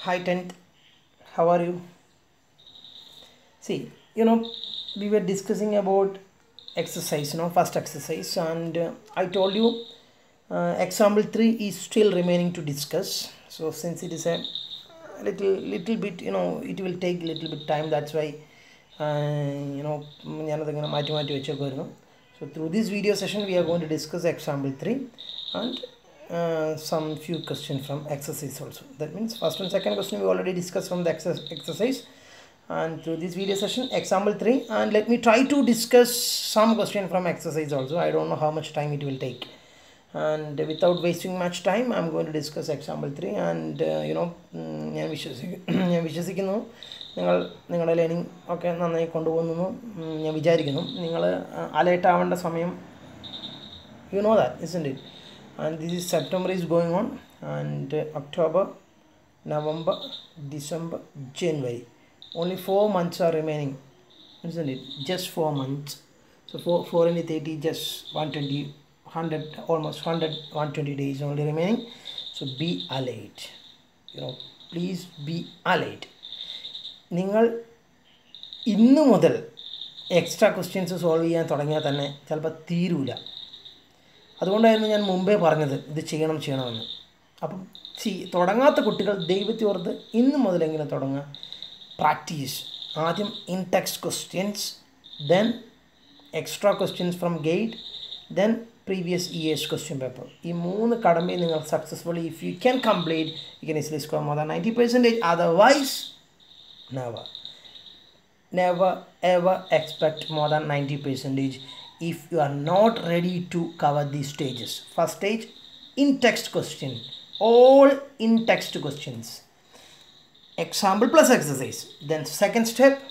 Hi 10th, how are you? See, you know, we were discussing about exercise, you know, first exercise, and uh, I told you uh, example 3 is still remaining to discuss. So, since it is a little little bit, you know, it will take little bit time, that's why, uh, you know, ഞാനതിങ്ങനെ മാറ്റി മാറ്റി വെച്ചേക്കുമായിരുന്നു So, through this video session, we are going to discuss example 3 and uh, some few questions from exercise also. That means first and second question we already discussed from the exercise and through this video session example 3 and let me try to discuss some question from exercise also. I don't know how much time it will take and without wasting much time I'm going to discuss example 3 and uh, you know ഞാൻ വിശ്വസിക്കുന്നു ഞാൻ വിശ്വസിക്കുന്നു നിങ്ങൾ നിങ്ങളുടെ learning ഒക്കെ നന്നായി കൊണ്ടുപോകുന്നു ഞാൻ വിചാരിക്കുന്നു നിങ്ങൾ അലേർട്ട് സമയം know that isn't it and this is september is going on and uh, october november december january only four months are remaining isn't it just four months so four, four into 30 just 120 100 almost 100 120 days only remaining so be alert you know please be alert നിങ്ങൾ ഇന്നു മുതൽ extra questions solve ചെയ്യാൻ തുടങ്ങിയാൽ തന്നെ ചിലപ്പോൾ തീരൂല അതുകൊണ്ടായിരുന്നു ഞാൻ മുമ്പേ പറഞ്ഞത് ഇത് ചെയ്യണം ചെയ്യണമെന്ന്. അപ്പം സി തുടങ്ങാത്ത കുട്ടികൾ ദൈവത്തെ ഓർത്ത് ഇന്ന് മുതലെങ്കിലും തുടങ്ങുക. പ്രാക്ടീസ് ആദ്യം in text questions then extra questions from gate then previous years question paper ഈ മൂന്ന് കടമയും നിങ്ങൾ successfully if you can complete you can easily score more than ninety percentage otherwise never never ever expect more than 90 percentage. If you are not ready to cover these stages. First stage in text question. All in text questions. Example plus exercise. Then second step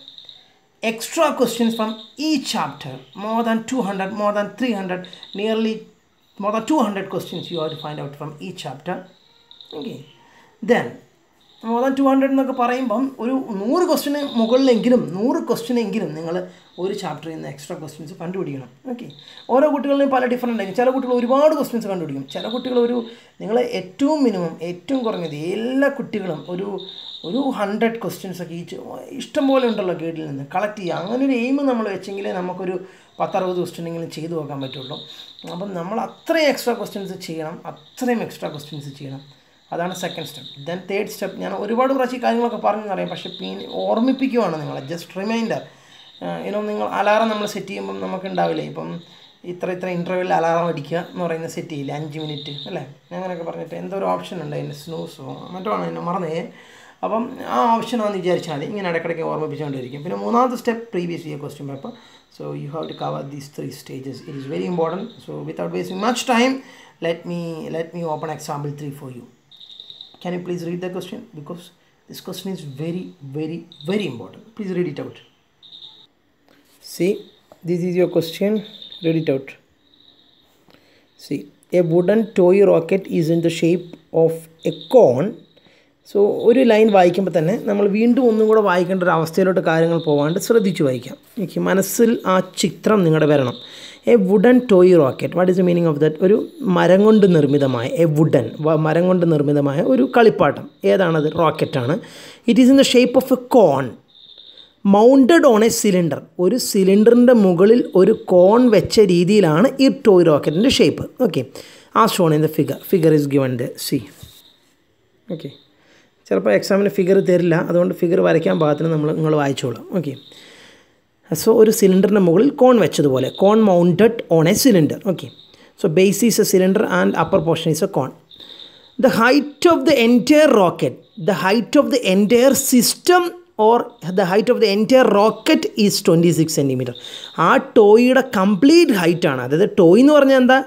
extra questions from each chapter. More than 200 more than 300 nearly more than 200 questions you have to find out from each chapter. Okay. Then more than two hundred എന്നൊക്കെ പറയുമ്പം ഒരു നൂറ് ക്വസ്റ്റിന് മുകളിലെങ്കിലും നൂറ് ക്വസ്റ്റിനെങ്കിലും നിങ്ങൾ ഒരു ചാപ്റ്ററിൽ നിന്ന് extra questions കണ്ടുപിടിക്കണം. ഓക്കെ ഓരോ കുട്ടികളിലും പല ഡിഫറന്റ് ആയിരിക്കും. ചില കുട്ടികൾ ഒരുപാട് ക്വസ്റ്റ്യൻസ് കണ്ടുപിടിക്കും. ചില കുട്ടികൾ ഒരു നിങ്ങൾ ഏറ്റവും മിനിമം ഏറ്റവും കുറഞ്ഞത് എല്ലാ കുട്ടികളും ഒരു ഒരു ഹൺഡ്രഡ് ക്വസ്റ്റ്യൻസ് ഒക്കെ ഈ ഇഷ്ടം പോലെ ഉണ്ടല്ലോ ഗൈഡിൽ നിന്ന്. കളക്ട് ചെയ്യുക. അങ്ങനെ ഒരു എയിം നമ്മൾ വെച്ചെങ്കിലേ നമുക്കൊരു പത്തറുപത് ക്വസ്റ്റ്യനെങ്കിലും ചെയ്തു നോക്കാൻ പറ്റുള്ളൂ. അപ്പം നമ്മൾ അത്രയും എക്സ്ട്രാ ക്വസ്റ്റ്യൻസ് ചെയ്യണം. അത്രയും എക്സ്ട്രാ ക്വസ്റ്റ്യൻസ് ചെയ്യണം. അതാണ് second step then third step ഞാൻ ഒരുപാട് പ്രാവശ്യം കാര്യങ്ങളൊക്കെ പറഞ്ഞു അറിയാം പക്ഷേ പീ ഓർമ്മിപ്പിക്കുവാണ് നിങ്ങളെ ജസ്റ്റ് റിമൈൻഡർ ഇനോ നിങ്ങൾ അലാറം നമ്മൾ സെറ്റ് ചെയ്യുമ്പം നമുക്ക് ഉണ്ടാവില്ലേ ഇപ്പം ഇത്ര ഇത്ര ഇന്റർവ്യൂവിൽ അലാറം അടിക്കുക എന്ന് പറയുന്ന സെറ്റ് ചെയ്യില്ല? അഞ്ച് മിനിറ്റ് അല്ലേ? അങ്ങനെയൊക്കെ പറഞ്ഞിട്ട് എന്തോ ഒരു ഓപ്ഷൻ ഉണ്ട് അതിന്റെ സ്നൂസോ മറ്റോ ആണ് എന്നെ മറന്നേ. അപ്പം ആ ഓപ്ഷനാണെന്ന് വിചാരിച്ചാൽ മതി ഇങ്ങനെ ഇടയ്ക്കിടയ്ക്ക് ഓർമ്മിപ്പിച്ചുകൊണ്ടിരിക്കും. പിന്നെ മൂന്നാമത്തെ step previous year question paper so you have to cover these three stages it is very important so without wasting much time let me let me open example three four you can you please read the question? Because this question is very very very important. Please read it out. See this is your question. Read it out. See a wooden toy rocket is in the shape of a cone so ഒരു line വായിക്കുമ്പോൾ തന്നെ നമ്മൾ വീണ്ടും ഒന്നും കൂടെ വായിക്കേണ്ട ഒരു അവസ്ഥയിലോട്ട് കാര്യങ്ങൾ പോകാണ്ട് ശ്രദ്ധിച്ചു വായിക്കാം. എനിക്ക് മനസ്സിൽ ആ ചിത്രം നിങ്ങളുടെ വരണം. A wooden toy rocket what is the meaning of that ഒരു മരം കൊണ്ട് നിർമ്മിതമായ എ വുഡൻ മരം കൊണ്ട് നിർമ്മിതമായ ഒരു കളിപ്പാട്ടം. ഏതാണത്? റോക്കറ്റാണ് it is in the shape of a cone mounted on a cylinder ഒരു സിലിണ്ടറിന്റെ മുകളിൽ ഒരു കോൺ വെച്ച രീതിയിലാണ് ഈ ടോയ് റോക്കറ്റിന്റെ ഷേപ്പ് ഓക്കെ ആ shown in the figure figure is given the see okay ചിലപ്പോൾ എക്സാമിന് ഫിഗർ തരില്ല. അതുകൊണ്ട് ഫിഗർ വരയ്ക്കാൻ പാകത്തിന് നമ്മൾ നിങ്ങൾ വായിച്ചോളാം. ഓക്കെ സോ ഒരു സിലിണ്ടറിന്റെ മുകളിൽ cone വെച്ചതുപോലെ. Cone mounted on a cylinder okay so base is a cylinder and upper portion is a cone the height of the entire rocket the height of the entire system or the height of the entire rocket is twenty six centimeter ആ ടോയിയുടെ complete ഹൈറ്റാണ് അതായത് toy എന്ന് പറഞ്ഞാൽ എന്താ?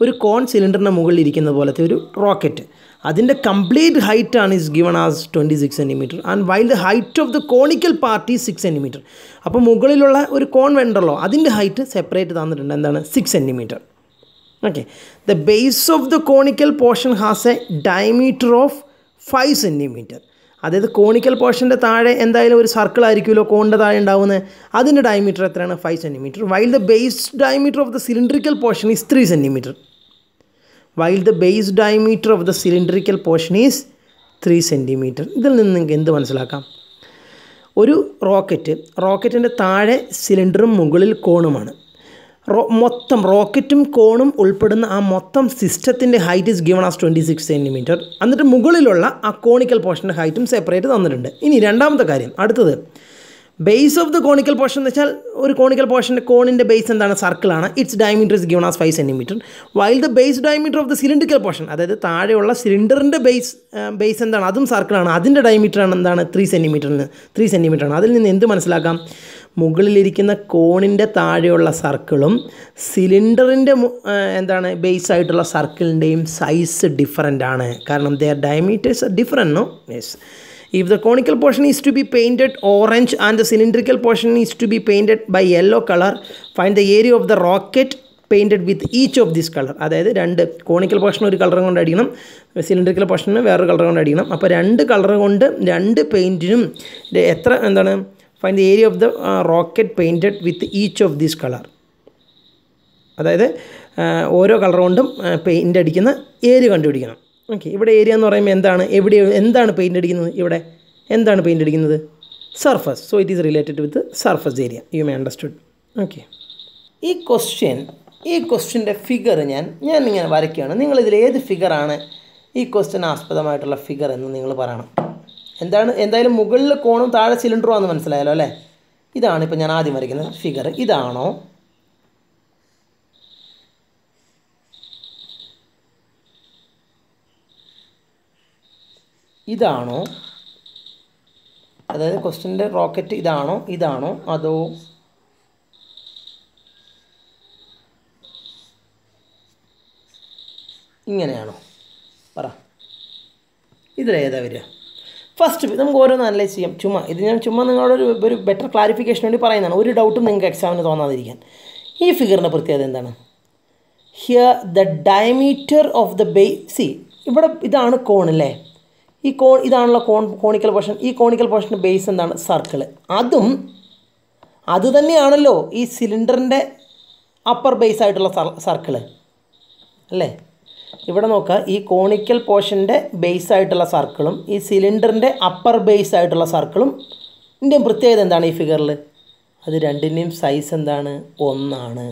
ഒരു കോൺ സിലിണ്ടറിന്റെ മുകളിൽ ഇരിക്കുന്ന പോലത്തെ ഒരു റോക്കറ്റ് അതിന്റെ കംപ്ലീറ്റ് ഹൈറ്റ് ആണ് is given as twenty six centimeter and while the height of the conical party six centimeter അപ്പോൾ മുകളിലുള്ള ഒരു കോൺ വേണ്ടല്ലോ അതിന്റെ ഹൈറ്റ് സെപ്പറേറ്റ് തന്നിട്ടുണ്ട്. എന്താണ്? Six centimeter okay the base of the conical portion has a diameter of five centimeter അതായത് conical പോർഷന്റെ താഴെ എന്തായാലും ഒരു സർക്കിൾ ആയിരിക്കുമല്ലോ കോണിന്റെ താഴെ ഉണ്ടാവുന്നത്. അതിന്റെ ഡയമീറ്റർ എത്രയാണ്? Five centimeter while the base diameter of the cylindrical portion is three centimeter while the base diameter of the cylindrical portion is three centimeter ഇതിൽ നിന്ന് നിങ്ങൾക്ക് എന്ത് മനസ്സിലാക്കാം? ഒരു റോക്കറ്റ് റോക്കറ്റിന്റെ താഴെ സിലിണ്ടറും മുകളിൽ കോണുമാണ്. റോ മൊത്തം റോക്കറ്റും കോണും ഉൾപ്പെടുന്ന ആ മൊത്തം സിസ്റ്റത്തിന്റെ height is given as twenty six centimeter എന്നിട്ട് മുകളിലുള്ള ആ കോണിക്കൽ പോർഷന്റെ ഹൈറ്റും സെപ്പറേറ്റ് തന്നിട്ടുണ്ട്. ഇനി രണ്ടാമത്തെ കാര്യം അടുത്തത്. Base of the conical portion എന്ന് വെച്ചാൽ ഒരു കോണിക്കൽ പോർഷന്റെ കോണിന്റെ ബേസ് എന്താണ്? സർക്കിളാണ് its diameter is given as five centimeter while the base diameter of the cylindrical portion അതായത് താഴെയുള്ള സിലിണ്ടറിന്റെ ബേസ് ബേസ് എന്താണ്? അതും സർക്കിളാണ് അതിന്റെ ഡയമീറ്റർ ആണ് എന്താണ്? ത്രീ സെന്റിമീറ്ററിന് ത്രീ സെന്റിമീറ്റർ ആണ്. അതിൽ നിന്ന് എന്ത് മനസ്സിലാക്കാം? മുകളിലിരിക്കുന്ന കോണിന്റെ താഴെയുള്ള സർക്കിളും സിലിണ്ടറിന്റെ എന്താണ്? ബേസ് ആയിട്ടുള്ള സർക്കിളിന്റെയും സൈസ് ഡിഫറന്റ് ആണ്. കാരണം their diameters different no yes If the conical portion is to be painted orange and the cylindrical portion is to be painted by yellow color, find the area of the rocket painted with each of this colour അതായത് രണ്ട് conical portion ഒരു colour കൊണ്ട് അടിക്കണം cylindrical പോർഷന് വേറൊരു colour കൊണ്ട് അടിക്കണം. അപ്പോൾ രണ്ട് കളർ കൊണ്ട് രണ്ട് പെയിന്റിനും എത്ര എന്താണ്? Find the area of the rocket painted with each of this colour അതായത് ഓരോ കളർ കൊണ്ടും പെയിന്റ് അടിക്കുന്ന ഏരിയ കണ്ടുപിടിക്കണം. ഓക്കെ ഇവിടെ ഏരിയ എന്ന് പറയുമ്പോൾ എന്താണ്? എവിടെ എന്താണ് പെയിന്റ് അടിക്കുന്നത് ഇവിടെ? എന്താണ് പെയിന്റ് അടിക്കുന്നത്? Surface so it is related with surface area you may understood okay ഈ ക്വസ്റ്റ്യൻ ഈ ക്വസ്റ്റ്യന്റെ ഫിഗർ ഞാൻ ഞാൻ ഇങ്ങനെ വരയ്ക്കുകയാണ്. നിങ്ങളിതിൽ ഏത് ഫിഗറാണ് ഈ ക്വസ്റ്റ്യൻ ആസ്പദമായിട്ടുള്ള ഫിഗർ എന്ന് നിങ്ങൾ പറയണം. എന്താണ്? എന്തായാലും മുകളിൽ കോണും താഴെ സിലിണ്ടറും ആണെന്ന് മനസ്സിലായല്ലോ അല്ലേ? ഇതാണ് ഇപ്പോൾ ഞാൻ ആദ്യം വരയ്ക്കുന്ന ഫിഗർ ഇതാണോ? ഇതാണോ? അതായത് ക്വസ്റ്റ്യന്റെ റോക്കറ്റ് ഇതാണോ? ഇതാണോ? അതോ ഇങ്ങനെയാണോ? പറ. ഇതിലേതാ വരിക? ഫസ്റ്റ് നമുക്ക് ഓരോന്ന് അനലൈസ് ചെയ്യാം. ചുമ്മാ ഇത് ഞാൻ ചുമ്മാ നിങ്ങളോട് ഒരു ബെറ്റർ ക്ലാരിഫിക്കേഷൻ വേണ്ടി പറയുന്നതാണ്. ഒരു ഡൗട്ടും നിങ്ങൾക്ക് എക്സാമിന് തോന്നാതിരിക്കാൻ. ഈ ഫിഗറിന്റെ പ്രത്യേകത എന്താണ്? Here the diameter of the base ഇവിടെ ഇതാണ് കോൺ അല്ലേ ഈ കോ ഇതാണല്ലോ കോൺ കോണിക്കൽ പോർഷൻ. ഈ കോണിക്കൽ പോർഷന്റെ ബേസ് എന്താണ്? സർക്കിൾ അതും അത് തന്നെയാണല്ലോ ഈ സിലിണ്ടറിന്റെ അപ്പർ ബേസ് ആയിട്ടുള്ള സർക്കിൾ അല്ലേ? ഇവിടെ നോക്കുക ഈ കോണിക്കൽ പോർഷന്റെ ബേസ് ആയിട്ടുള്ള സർക്കിളും ഈ സിലിണ്ടറിന്റെ അപ്പർ ബേസ് ആയിട്ടുള്ള സർക്കിളും ഇതിന്റെയും പ്രത്യേകത എന്താണ് ഈ ഫിഗറിൽ അത് രണ്ടിന്റെയും സൈസ് എന്താണ്? ഒന്നാണ്.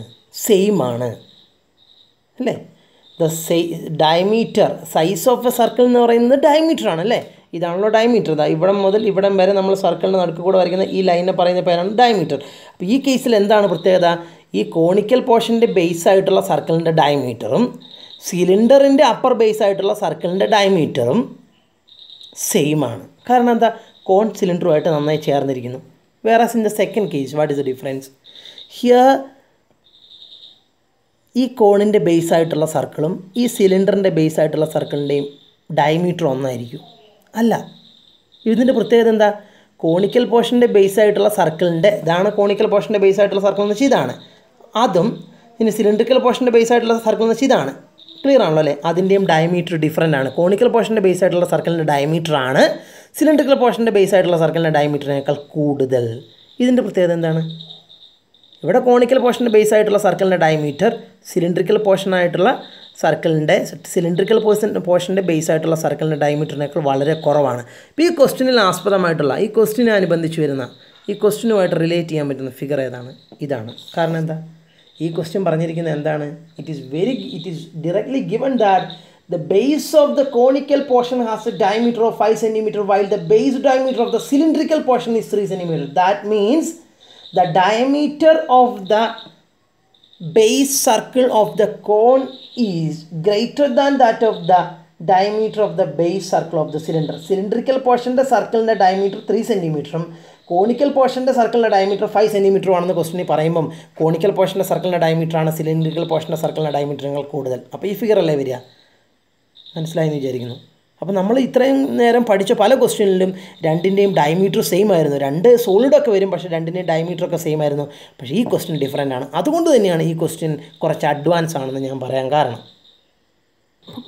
സെയിം ആണ്. അല്ലേ? The diameter size of a circle എന്ന് പറയുന്നത് ഡയമീറ്റർ ആണ് അല്ലേ? ഇതാണല്ലോ ഡയമീറ്റർ ഇതാ ഇവിടെ മുതൽ ഇവിടം വരെ നമ്മൾ സർക്കിളിന്റെ നടുക്ക് കൂടെ വരയ്ക്കുന്ന ഈ ലൈനിനെ പറയുന്ന പേരാണ് ഡയമീറ്റർ അപ്പോൾ ഈ കേസിൽ എന്താണ് പ്രത്യേകത? ഈ കോണിക്കൽ പോർഷന്റെ ബേസ് ആയിട്ടുള്ള സർക്കിളിന്റെ ഡയമീറ്ററും സിലിണ്ടറിന്റെ അപ്പർ ബേസ് ആയിട്ടുള്ള സർക്കിളിന്റെ ഡയമീറ്ററും സെയിം ആണ്. കാരണം എന്താ? കോൺ സിലിണ്ടറുമായിട്ട് നന്നായി ചേർന്നിരിക്കുന്നു. വേറെ in the second case what is the difference here ഈ കോണിന്റെ ബേസ് ആയിട്ടുള്ള സർക്കിളും ഈ സിലിണ്ടറിന്റെ ബേസ് ആയിട്ടുള്ള സർക്കിളിന്റെയും ഡയമീറ്റർ ഒന്നായിരിക്കും. അല്ല ഇതിന്റെ പ്രത്യേകത എന്താ? കോണിക്കൽ പോർഷന്റെ ബേസ് ആയിട്ടുള്ള സർക്കിളിന്റെ ഇതാണ് കോണിക്കൽ പോർഷന്റെ ബേസ് ആയിട്ടുള്ള സർക്കിൾ എന്ന് വെച്ചാൽ ഇതാണ്. അതും ഇനി സിലിണ്ടറിക്കൽ പോർഷന്റെ ബേസ് ആയിട്ടുള്ള സർക്കിൾ എന്ന് വെച്ചാൽ ഇതാണ്. ക്ലിയർ ആണല്ലോ അല്ലേ? അതിന്റെയും ഡയമീറ്റർ ഡിഫറന്റ് ആണ്. കോണിക്കൽ പോർഷന്റെ ബേസ് ആയിട്ടുള്ള സർക്കിളിന്റെ ഡയമീറ്റർ ആണ്. സിലിണ്ടറിക്കൽ പോർഷന്റെ ബേസ് ആയിട്ടുള്ള സർക്കിളിന്റെ ഡയമീറ്ററിനേക്കാൾ കൂടുതൽ. ഇതിന്റെ പ്രത്യേകത എന്താണ്? ഇവിടെ കോണിക്കൽ പോർഷന്റെ ബേസ് ആയിട്ടുള്ള സർക്കിളിന്റെ ഡയമീറ്റർ സിലിണ്ടറിക്കൽ പോർഷനായിട്ടുള്ള സർക്കിളിന്റെ സിലിണ്ടറിക്കൽ പോർഷൻ പോർഷന്റെ ബേസ് ആയിട്ടുള്ള സർക്കിളിന്റെ ഡയമീറ്ററിനേക്കാൾ വളരെ കുറവാണ്. ഇപ്പോൾ ഈ ക്വസ്റ്റിനിൽ ആസ്പദമായിട്ടുള്ള ഈ ക്വസ്റ്റിനെ അനുബന്ധിച്ച് വരുന്ന ഈ ക്വസ്റ്റിനുമായിട്ട് റിലേറ്റ് ചെയ്യാൻ പറ്റുന്ന ഫിഗർ ഏതാണ്? ഇതാണ്. കാരണം എന്താ? ഈ ക്വസ്റ്റ്യൻ പറഞ്ഞിരിക്കുന്നത് എന്താണ്? It is very it is directly given that the base of the conical portion has a diameter of 5 centimeter while the base diameter of the cylindrical portion is 3 centimeter. That means the diameter of the base circle of the cone is greater than that of the diameter of the base circle of the cylinder. Cylindrical പോർഷന്റെ സർക്കിളിന്റെ diameter three സെന്റിമീറ്ററും conical പോർഷന്റെ സർക്കിളിന്റെ diameter five centimetre ആണെന്ന് ക്വസ്റ്റിനി പറയുമ്പം conical പോർഷന്റെ സർക്കിളിന്റെ diameter ആണ് സിലിണ്ടറിക്കൽ പോർഷന്റെ സർക്കിളിന്റെ ഡയമീറ്ററുകൾ കൂടുതൽ. അപ്പോൾ ഈ ഫിഗർ അല്ലേ വരിക? മനസ്സിലായെന്ന് വിചാരിക്കുന്നു. അപ്പോൾ നമ്മൾ ഇത്രയും നേരം പഠിച്ച പല ക്വസ്റ്റ്യനിലും രണ്ടിന്റെയും ഡയമീറ്റർ സെയിം ആയിരുന്നു. രണ്ട് സോളിഡൊക്കെ വരും പക്ഷേ രണ്ടിന്റെയും ഡയമീറ്റർ ഒക്കെ സെയിം ആയിരുന്നു. പക്ഷേ ഈ ക്വസ്റ്റ്യൻ ഡിഫറെന്റ് ആണ്. അതുകൊണ്ട് തന്നെയാണ് ഈ ക്വസ്റ്റ്യൻ കുറച്ച് അഡ്വാൻസ് ആണെന്ന് ഞാൻ പറയാൻ കാരണം.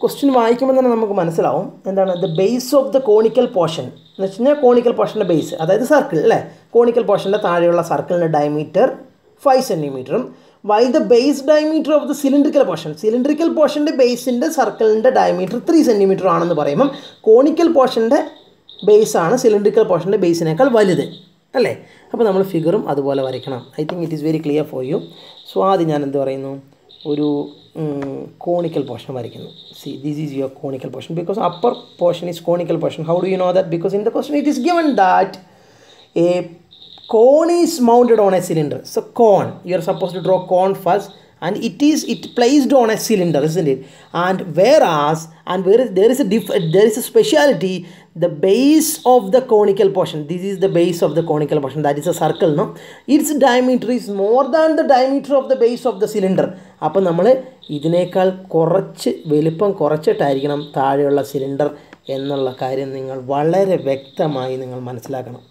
ക്വസ്റ്റ്യൻ വായിക്കുമ്പോൾ തന്നെ നമുക്ക് മനസ്സിലാവും എന്താണ് the base of the conical portion എന്ന് വെച്ച് കഴിഞ്ഞാൽ കോണിക്കൽ പോർഷന്റെ ബേസ് അതായത് സർക്കിൾ അല്ലേ? കോണിക്കൽ പോർഷന്റെ താഴെയുള്ള സർക്കിളിന്റെ diameter five സെന്റിമീറ്ററും while the base diameter of the cylindrical portion cylindrical പോർഷന്റെ ബേസിന്റെ സർക്കിളിന്റെ ഡയമീറ്റർ ത്രീ സെന്റിമീറ്റർ ആണെന്ന് പറയുമ്പം കോണിക്കൽ പോർഷന്റെ ബേസാണ് സിലിണ്ടറിക്കൽ പോർഷന്റെ ബേസിനേക്കാൾ വലുത്. അല്ലേ? അപ്പോൾ നമ്മൾ ഫിഗറും അതുപോലെ വരയ്ക്കണം. I think it is very clear for you so ആദ്യം ഞാൻ എന്ത് പറയുന്നു? ഒരു കോണിക്കൽ പോർഷൻ വരയ്ക്കുന്നു. See this is your conical portion because upper portion is conical portion how do you know that because in the question it is given that a cone is mounted on a cylinder so cone you are supposed to draw cone first and it is it placed on a cylinder isn't it and whereas and where is, there is a diff, there is a speciality the base of the conical portion this is the base of the conical portion that is a circle no its diameter is more than the diameter of the base of the cylinder അപ്പം നമ്മൾ ഇതിനേക്കാൾ കുറച്ച് വലിപ്പം കുറച്ചിട്ടായിരിക്കണം താഴെയുള്ള cylinder എന്നുള്ള കാര്യം നിങ്ങൾ വളരെ വ്യക്തമായി നിങ്ങൾ മനസ്സിലാക്കണം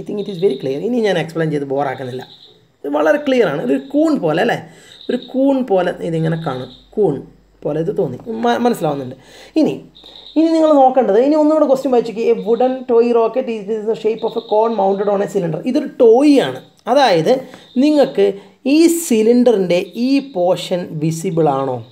I think it is very clear ഇനി ഞാൻ എക്സ്പ്ലെയിൻ ചെയ്ത് ബോറാക്കുന്നില്ല ഇത് വളരെ ക്ലിയർ ആണ്. ഒരു കൂൺ പോലെ അല്ലേ? ഒരു കൂൺ പോലെ ഇതിങ്ങനെ കാണും. കൂൺ പോലെ ഇത് തോന്നി. മനസ്സിലാവുന്നുണ്ട്. ഇനി ഇനി നിങ്ങൾ നോക്കേണ്ടത് ഇനി ഒന്നുകൂടെ ക്വസ്റ്റ്യൻ വായിച്ചു a wooden toy rocket is is the shape of a cone mounted on a cylinder ഇതൊരു ടോയ് ആണ്. അതായത് നിങ്ങൾക്ക് ഈ സിലിണ്ടറിന്റെ ഈ പോർഷൻ വിസിബിൾ ആണോ?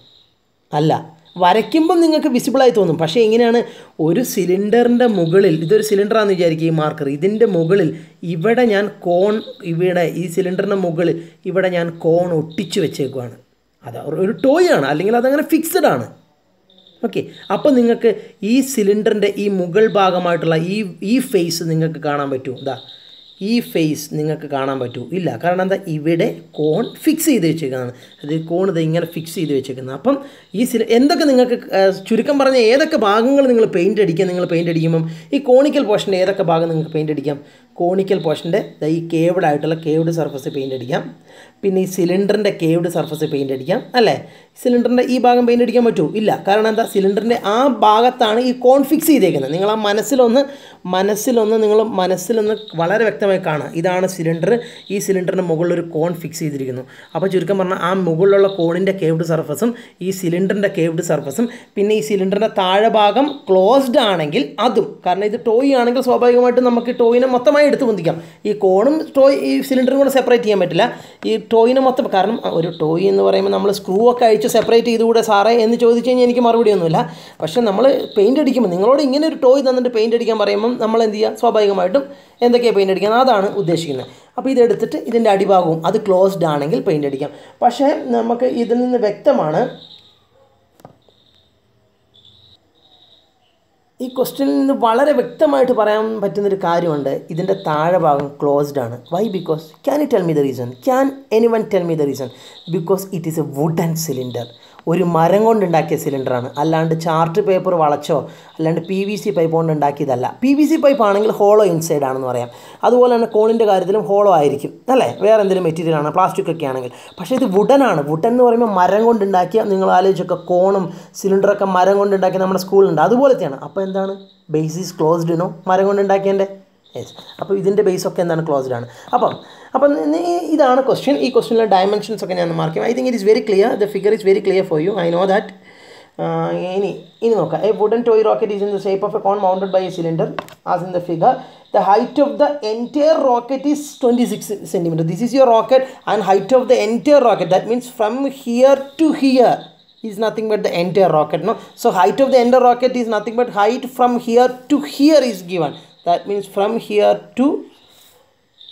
അല്ല. വരയ്ക്കുമ്പം നിങ്ങൾക്ക് വിസിബിളായി തോന്നും. പക്ഷേ എങ്ങനെയാണ്? ഒരു സിലിണ്ടറിന്റെ മുകളിൽ ഇതൊരു സിലിണ്ടറാണെന്ന് വിചാരിക്കുക ഈ മാർക്കർ ഇതിന്റെ മുകളിൽ ഇവിടെ ഞാൻ കോൺ ഇവിടെ ഈ സിലിണ്ടറിന്റെ മുകളിൽ ഇവിടെ ഞാൻ കോൺ ഒട്ടിച്ചു വെച്ചേക്കുവാണ്. അത് ഒരു ടോയ് ആണ്. അല്ലെങ്കിൽ അതങ്ങനെ ഫിക്സഡ് ആണ്. ഓക്കെ അപ്പോൾ നിങ്ങൾക്ക് ഈ സിലിണ്ടറിന്റെ ഈ മുകൾ ഭാഗമായിട്ടുള്ള ഈ ഈ ഫേസ് നിങ്ങൾക്ക് കാണാൻ പറ്റും. എന്താ ഈ ഫേസ് നിങ്ങൾക്ക് കാണാൻ പറ്റൂ. ഇല്ല കാരണം എന്താ? ഇവിടെ കോൺ ഫിക്സ് ചെയ്ത് വെച്ചേക്കുന്നതാണ് അത് കോൺ ഇത് ഇങ്ങനെ ഫിക്സ് ചെയ്ത് വെച്ചേക്കുന്നത് അപ്പം ഈ സിനിമ എന്തൊക്കെ നിങ്ങൾക്ക് ചുരുക്കം പറഞ്ഞ ഏതൊക്കെ ഭാഗങ്ങൾ നിങ്ങൾ പെയിന്റ് അടിക്കുക നിങ്ങൾ പെയിന്റ് അടിക്കുമ്പം ഈ കോണിക്കൽ പോർഷന്റെ ഏതൊക്കെ ഭാഗം നിങ്ങൾക്ക് പെയിന്റ് അടിക്കാം? കോണിക്കൽ പോർഷന്റെ ഈ കേവഡ് ആയിട്ടുള്ള കേവഡ് സർഫസ് പെയിന്റ് അടിക്കാം. പിന്നെ ഈ സിലിണ്ടറിന്റെ കേവ്ഡ് സർഫസ് പെയിന്റ് അടിക്കാം അല്ലേ? സിലിണ്ടറിന്റെ ഈ ഭാഗം പെയിന്റ് അടിക്കാൻ പറ്റുമോ ഇല്ല. കാരണം എന്താ? സിലിണ്ടറിന്റെ ആ ഭാഗത്താണ് ഈ കോൺ ഫിക്സ് ചെയ്തേക്കുന്നത്. നിങ്ങൾ ആ മനസ്സിലൊന്ന് മനസ്സിലൊന്ന് നിങ്ങൾ മനസ്സിലൊന്ന് വളരെ വ്യക്തമായി കാണുക. ഇതാണ് സിലിണ്ടർ. ഈ സിലിണ്ടറിന്റെ മുകളിൽ ഒരു കോൺ ഫിക്സ് ചെയ്തിരിക്കുന്നു. അപ്പോൾ ചുരുക്കം പറഞ്ഞാൽ ആ മുകളിലുള്ള കോണിന്റെ കേവ്ഡ് സർഫസും ഈ സിലിണ്ടറിന്റെ കേവ്ഡ് സർഫസും പിന്നെ ഈ സിലിണ്ടറിന്റെ താഴെ ഭാഗം ക്ലോസ്ഡ് ആണെങ്കിൽ അതും. കാരണം ഇത് ടോയ് ആണെങ്കിൽ സ്വാഭാവികമായിട്ടും നമുക്ക് ടോയിനെ മൊത്തമായി എടുത്ത് പൊന്തിക്കാം. ഈ കോണും ടോയ് ഈ സിലിണ്ടറും കൂടെ സെപ്പറേറ്റ് ചെയ്യാൻ പറ്റില്ല. ഈ ടോയിനെ മൊത്തം കാരണം ഒരു ടോയ് എന്ന് പറയുമ്പോൾ നമ്മൾ സ്ക്രൂ ഒക്കെ അഴിച്ച് സെപ്പറേറ്റ് ചെയ്തുകൂടെ സാറേ എന്ന് ചോദിച്ചു കഴിഞ്ഞാൽ എനിക്ക് മറുപടി ഒന്നുമില്ല പക്ഷേ നമ്മൾ പെയിന്റ് അടിക്കുമ്പോൾ നിങ്ങളോട് ഇങ്ങനെ ഒരു ടോയ് തന്നിട്ട് പെയിന്റ് അടിക്കാൻ പറയുമ്പം നമ്മൾ എന്ത് ചെയ്യുക? സ്വാഭാവികമായിട്ടും എന്തൊക്കെയാണ് പെയിന്റ് അടിക്കുന്നത് അതാണ് ഉദ്ദേശിക്കുന്നത്. അപ്പോൾ ഇതെടുത്തിട്ട് ഇതിന്റെ അടിഭാഗവും അത് ക്ലോസ്ഡ് ആണെങ്കിൽ പെയിന്റ് അടിക്കാം. പക്ഷേ നമുക്ക് ഇതിൽ നിന്ന് വ്യക്തമാണ് ഈ ക്വസ്റ്റ്യനിൽ നിന്ന് വളരെ വ്യക്തമായിട്ട് പറയാൻ പറ്റുന്നൊരു കാര്യമുണ്ട്. ഇതിന്റെ താഴെ ഭാഗം ക്ലോസ്ഡ് ആണ്. Why because can you tell me the reason can any one tell me the reason because it is a wooden cylinder ഒരു മരം കൊണ്ടുണ്ടാക്കിയ സിലിണ്ടറാണ്. അല്ലാണ്ട് ചാർട്ട് പേപ്പർ വളച്ചോ അല്ലാണ്ട് പി വി സി പൈപ്പ് കൊണ്ട് ഉണ്ടാക്കിയതല്ല പി വി സി പൈപ്പ് ആണെങ്കിൽ hollow inside ആണെന്ന് പറയാം. അതുപോലെ തന്നെ കോണിന്റെ കാര്യത്തിലും ഹോളോ ആയിരിക്കും അല്ലേ? വേറെ എന്തെങ്കിലും മെറ്റീരിയൽ ആണ് പ്ലാസ്റ്റിക് ഒക്കെ ആണെങ്കിൽ. പക്ഷേ ഇത് വുഡനാണ് വുഡൻ എന്ന് പറയുമ്പോൾ മരം കൊണ്ടുണ്ടാക്കിയ നിങ്ങൾ ആലോചിച്ചൊക്കെ കോണും സിലിണ്ടറൊക്കെ മരം കൊണ്ടുണ്ടാക്കിയ നമ്മുടെ സ്കൂളിലുണ്ട് അതുപോലത്തെയാണ്. അപ്പോൾ എന്താണ്? ബേസിസ് ക്ലോസ്ഡ് നോ മരം കൊണ്ടുണ്ടാക്കിയതിന്റെ? യെസ് അപ്പോൾ ഇതിന്റെ ബേസൊക്കെ എന്താണ്? ക്ലോസ്ഡ് ആണ്. അപ്പം അപ്പം നി- ഇതാണ് ക്വസ്റ്റ്യൻ ഈ ക്വസ്റ്റ്യനിലെ ഡയമെൻഷൻസ് ഒക്കെ ഞാൻ മാർക്ക് ചെയ്യും. I think it is very clear the figure is very clear for you I know that ഇനി ഇനി നോക്കാം. A wooden toy rocket is in the shape of a cone mounted by a cylinder as in the figure the height of the entire rocket is twenty six centimeter this is your rocket and height of the entire rocket that means from here to here is nothing but the entire rocket no? So height of the entire rocket is nothing but height from here to here is given. That means from here to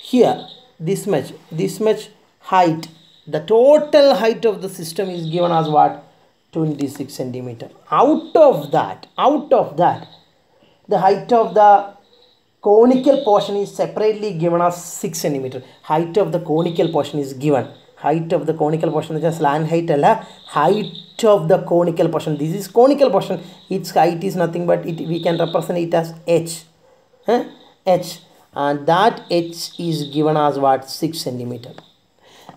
here. this much this much height. The total height of the system is given as what? 26 centimeter. Out of that out of that the height of the conical portion is separately given as 6 centimeter. Height of the conical portion is given. Height of the conical portion is is slant height alla height of the conical portion this is conical portion. Its height is nothing but it we can represent it as h huh? h and that h is given as what? 6 centimeter.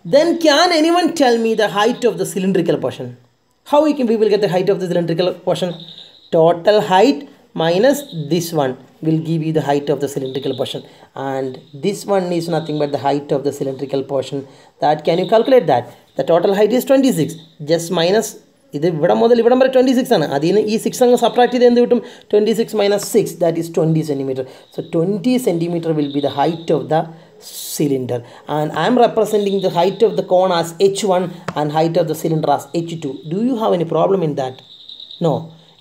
Then can anyone tell me the height of the cylindrical portion? How we can we will get the height of the cylindrical portion? Total height minus this one will give you the height of the cylindrical portion. And this one is nothing but the height of the cylindrical portion. That can you calculate that? The total height is 26 just minus ഇത് ഇവിടെ മുതൽ ഇവിടം വരെ twenty six ആണ് അതിൽ നിന്ന് ഈ six അങ്ങ് സബ്ട്രാക്ട് ചെയ്ത് എന്ത് കിട്ടും twenty six minus six that is twenty centimetre so twenty centimetre will be the height of the cylinder and I am representing the height of the cone as h1 and height of the cylinder as h2 do you have any problem in that no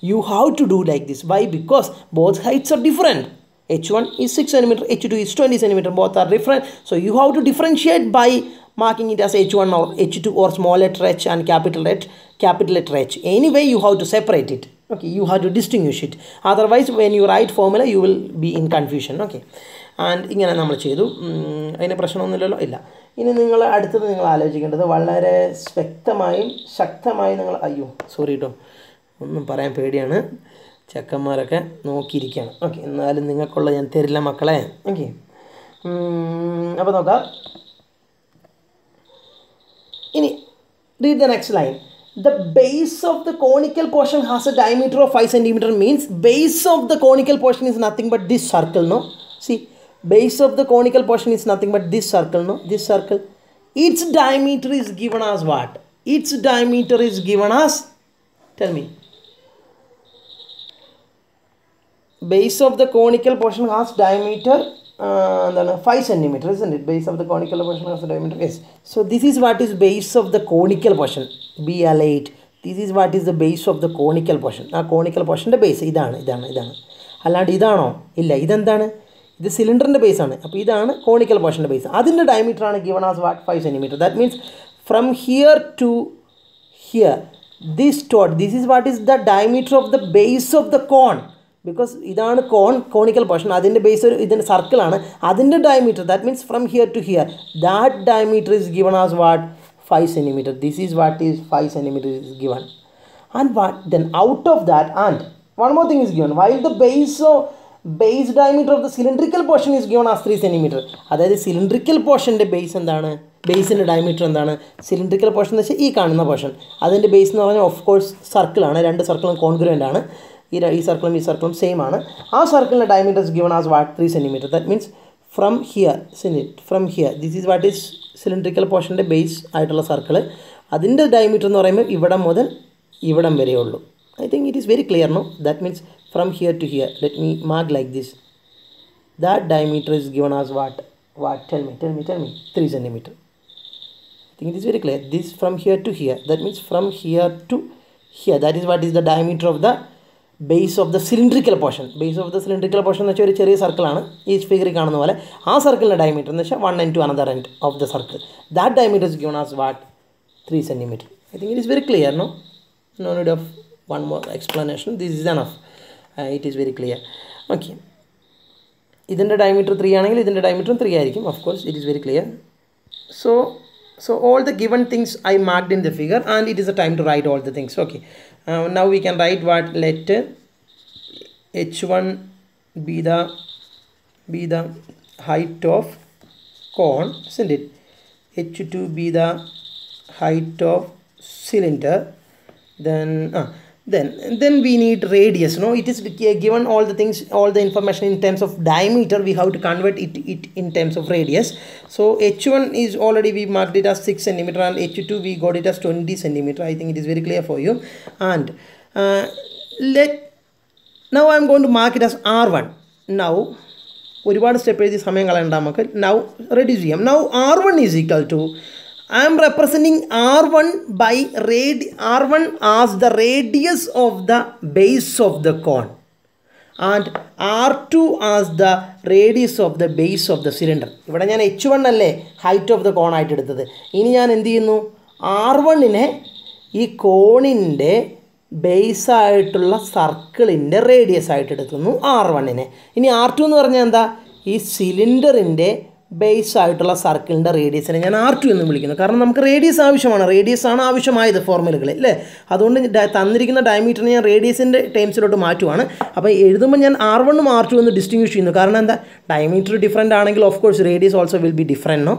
you have to do like this why because both heights are different h1 is 6 centimeter h2 is 20 centimeter both are different so you have to differentiate by marking it as h1 or h2 or small letter h and capital letter, capital letter h anyway you have to separate it okay you have to distinguish it otherwise when you write formula you will be in confusion okay and ഇങ്ങനെ നമ്മൾ ചെയ്തു അതിന് പ്രശ്നമൊന്നുമില്ലല്ലോ ഇല്ല ഇനി നിങ്ങൾ അടുത്തത് നിങ്ങൾ ആലോചിക്കേണ്ടത് വളരെ വ്യക്തമായും ശക്തമായും നിങ്ങൾ അയ്യോ സോറി കേട്ടോ ഒന്നും പറയാൻ പേടിയാണ് ചെക്കന്മാരൊക്കെ നോക്കിയിരിക്കുകയാണ് ഓക്കെ എന്നാലും നിങ്ങൾക്കുള്ള ഞാൻ തരില്ല മക്കളെ ഓക്കെ അപ്പോൾ നോക്കാം read the next line. The base of the conical portion has a diameter of 5 centimeter means base of the conical portion is nothing but this circle no? See base of the conical portion is nothing but this circle no? This circle. Its diameter is given as what? Its diameter is given as tell me. Base of the conical portion has diameter എന്താണ് five centimeter is it base of the conical portion has diameter yes so this is what is base of the conical portion be alright this is what is the base of the conical portion ആ conical പോർഷന്റെ base ഇതാണ് ഇതാണ് ഇതാണ്. അല്ലാണ്ട് ഇതാണോ? ഇല്ല ഇതെന്താണ്? ഇത് സിലിണ്ടറിന്റെ ബേസ് ആണ്. അപ്പോൾ ഇതാണ് കോണിക്കൽ പോർഷന്റെ ബേസ് അതിന്റെ ഡയമീറ്റർ ആണ് given as what five centimetre that means from here to here this taught this is what is the diameter of the base of the cone because ഇതാണ് കോൺ കോണിക്കൽ പോർഷൻ അതിന്റെ base ഒരു ഇതിന്റെ സർക്കിളാണ് അതിന്റെ diameter that means from here to here that diameter is given as what five centimetre this is what is five centimetre is given and what then out of that and one more thing is given while the base oh base diameter of the cylindrical portion is given as 3 centimeter. അതായത് cylindrical പോർഷന്റെ base എന്താണ്? ബേസിന്റെ diameter എന്താണ്? Cylindrical portion എന്ന് വെച്ചാൽ ഈ കാണുന്ന portion അതിന്റെ ബേസ് എന്ന് പറഞ്ഞാൽ ഓഫ് കോഴ്സ് സർക്കിളാണ് രണ്ട് സർക്കിളും കോൺഗ്രന്റ് ആണ്. ഈ ഈ സർക്കിളും ഈ സർക്കിളും സെയിം ആണ്. ആ സർക്കിളിന്റെ diameter given as what three centimeter that means from here സിനിറ്റ് from here this is what is cylindrical പോർഷന്റെ base ആയിട്ടുള്ള സർക്കിൾ അതിന്റെ ഡയമീറ്റർ എന്ന് പറയുമ്പോൾ ഇവിടം മുതൽ ഇവിടം വരെ ഉള്ളൂ I think it is very clear no that means from here to here let me mark like this that diameter is given as what what tell me tell me tell me three centimeter I think it is very clear. This from here to here. That means from here to here. That is what is the diameter of the base of the cylindrical portion base of the cylindrical portion എന്ന് വെച്ചാൽ ഒരു ചെറിയ സർക്കിളാണ് ഈ ഫിഗറിൽ കാണുന്ന പോലെ. ആ സർക്കിളിന്റെ ഡയമീറ്റർ എന്ന് വെച്ചാൽ one and two another end of the circle that diameter is given as what three centimeter I think it is very clear no no need of one more explanation this is enough it is very clear okay ഇതിന്റെ diameter three ആണെങ്കിൽ ഇതിന്റെ ഡയമീറ്ററും three ആയിരിക്കും. Of course it is very clear so so all the given things I marked in the figure and it is a time to write all the things okay. Uh, now we can write what let h1 be the be the height of cone isn't it h2 be the height of cylinder. Then uh, then then we need radius no it is given all the things all the information in terms of diameter we have to convert it, it in terms of radius so h1 is already we marked it as 6 centimeter and h2 we got it as 20 centimeter i think it is very clear for you and uh, let now i'm going to mark it as r1 now ഒരുപാട് step എഴുതി സമയം കളയണ്ട നമുക്ക് now reduce ചെയ്യാം now R one is equal to I am representing R one by radi R one as the radius of the base of the cone and R two as the radius of the base of the cylinder ഇവിടെ ഞാൻ H one അല്ലേ height of the cone ആയിട്ട് എടുത്തത്. ഇനി ഞാൻ എന്ത് ചെയ്യുന്നു? R വണ്ണിനെ ഈ കോണിന്റെ ബേസായിട്ടുള്ള സർക്കിളിന്റെ റേഡിയസ് ആയിട്ട് എടുക്കുന്നു ആർ വണ്ണിനെ ഇനി ആർ ടു എന്ന് പറഞ്ഞാൽ എന്താ? ഈ സിലിണ്ടറിന്റെ ബേസ് ആയിട്ടുള്ള സർക്കിളിന്റെ റേഡിയസിനെ ഞാൻ ആർ ടു എന്ന് വിളിക്കുന്നു. കാരണം നമുക്ക് റേഡിയസ് ആവശ്യമാണ്. റേഡിയസ് ആണ് ആവശ്യമായത് ഫോർമുലകളിൽ അല്ലേ അതുകൊണ്ട് തന്നിരിക്കുന്ന ഡയമീറ്ററിനെ ഞാൻ റേഡിയസിന്റെ ടേംസിലോട്ട് മാറ്റുവാണ്. അപ്പോൾ എഴുതുമ്പോൾ ഞാൻ ആർ വണ്ണും ആർ ടു എന്ന് ഡിസ്റ്റിങ്വിഷ് ചെയ്യുന്നു. കാരണം എന്താ? ഡയമീറ്റർ ഡിഫറെന്റ് ആണെങ്കിൽ of course radius also will be different no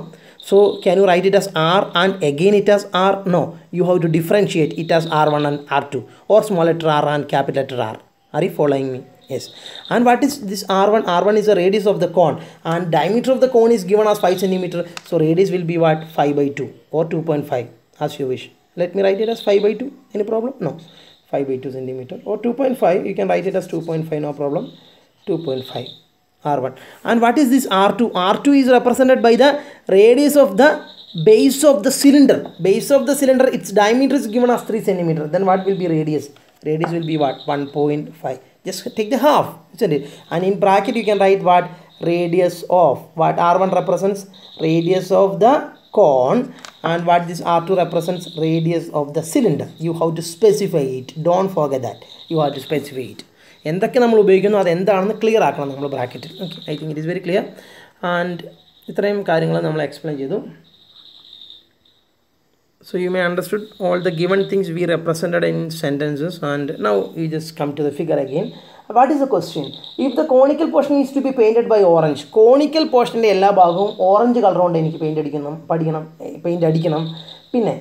so can you write it as R and R and again it as R? No, you have to differentiate it as R1 and R2 or small letter r and capital letter R. Are you following me? Yes. And what is this R1? R1 is the radius of the cone and diameter of the cone is given as 5 centimeter. So radius will be what? 5 by 2 or 2.5 as you wish. Let me write it as 5 by 2. Any problem? No. 5 by 2 centimeter or 2.5. You can write it as 2.5. No problem. 2.5. R1 and what is this R2 R2 is represented by the radius of the base of the cylinder base of the cylinder its diameter is given as 3 centimeter then what will be radius radius will be what 1.5 just take the half isn't it and in bracket you can write what radius of what R1 represents radius of the cone and what this R2 represents radius of the cylinder you have to specify it don't forget that you have to specify it എന്തൊക്കെ നമ്മൾ ഉപയോഗിക്കുന്നു അത് എന്താണെന്ന് clear ആക്കണം നമ്മൾ ബ്രാക്കറ്റിൽ okay I think it is very clear and ഇത്രയും കാര്യങ്ങൾ നമ്മൾ എക്സ്പ്ലെയിൻ ചെയ്തു So you may understood all the given things we represented in sentences and now you just come to the figure again. What is the question if the conical portion is to be painted by orange conical പോർഷന്റെ എല്ലാ ഭാഗവും orange colour കൊണ്ട് എനിക്ക് paint അടിക്കണം പഠിക്കണം paint അടിക്കണം. പിന്നെ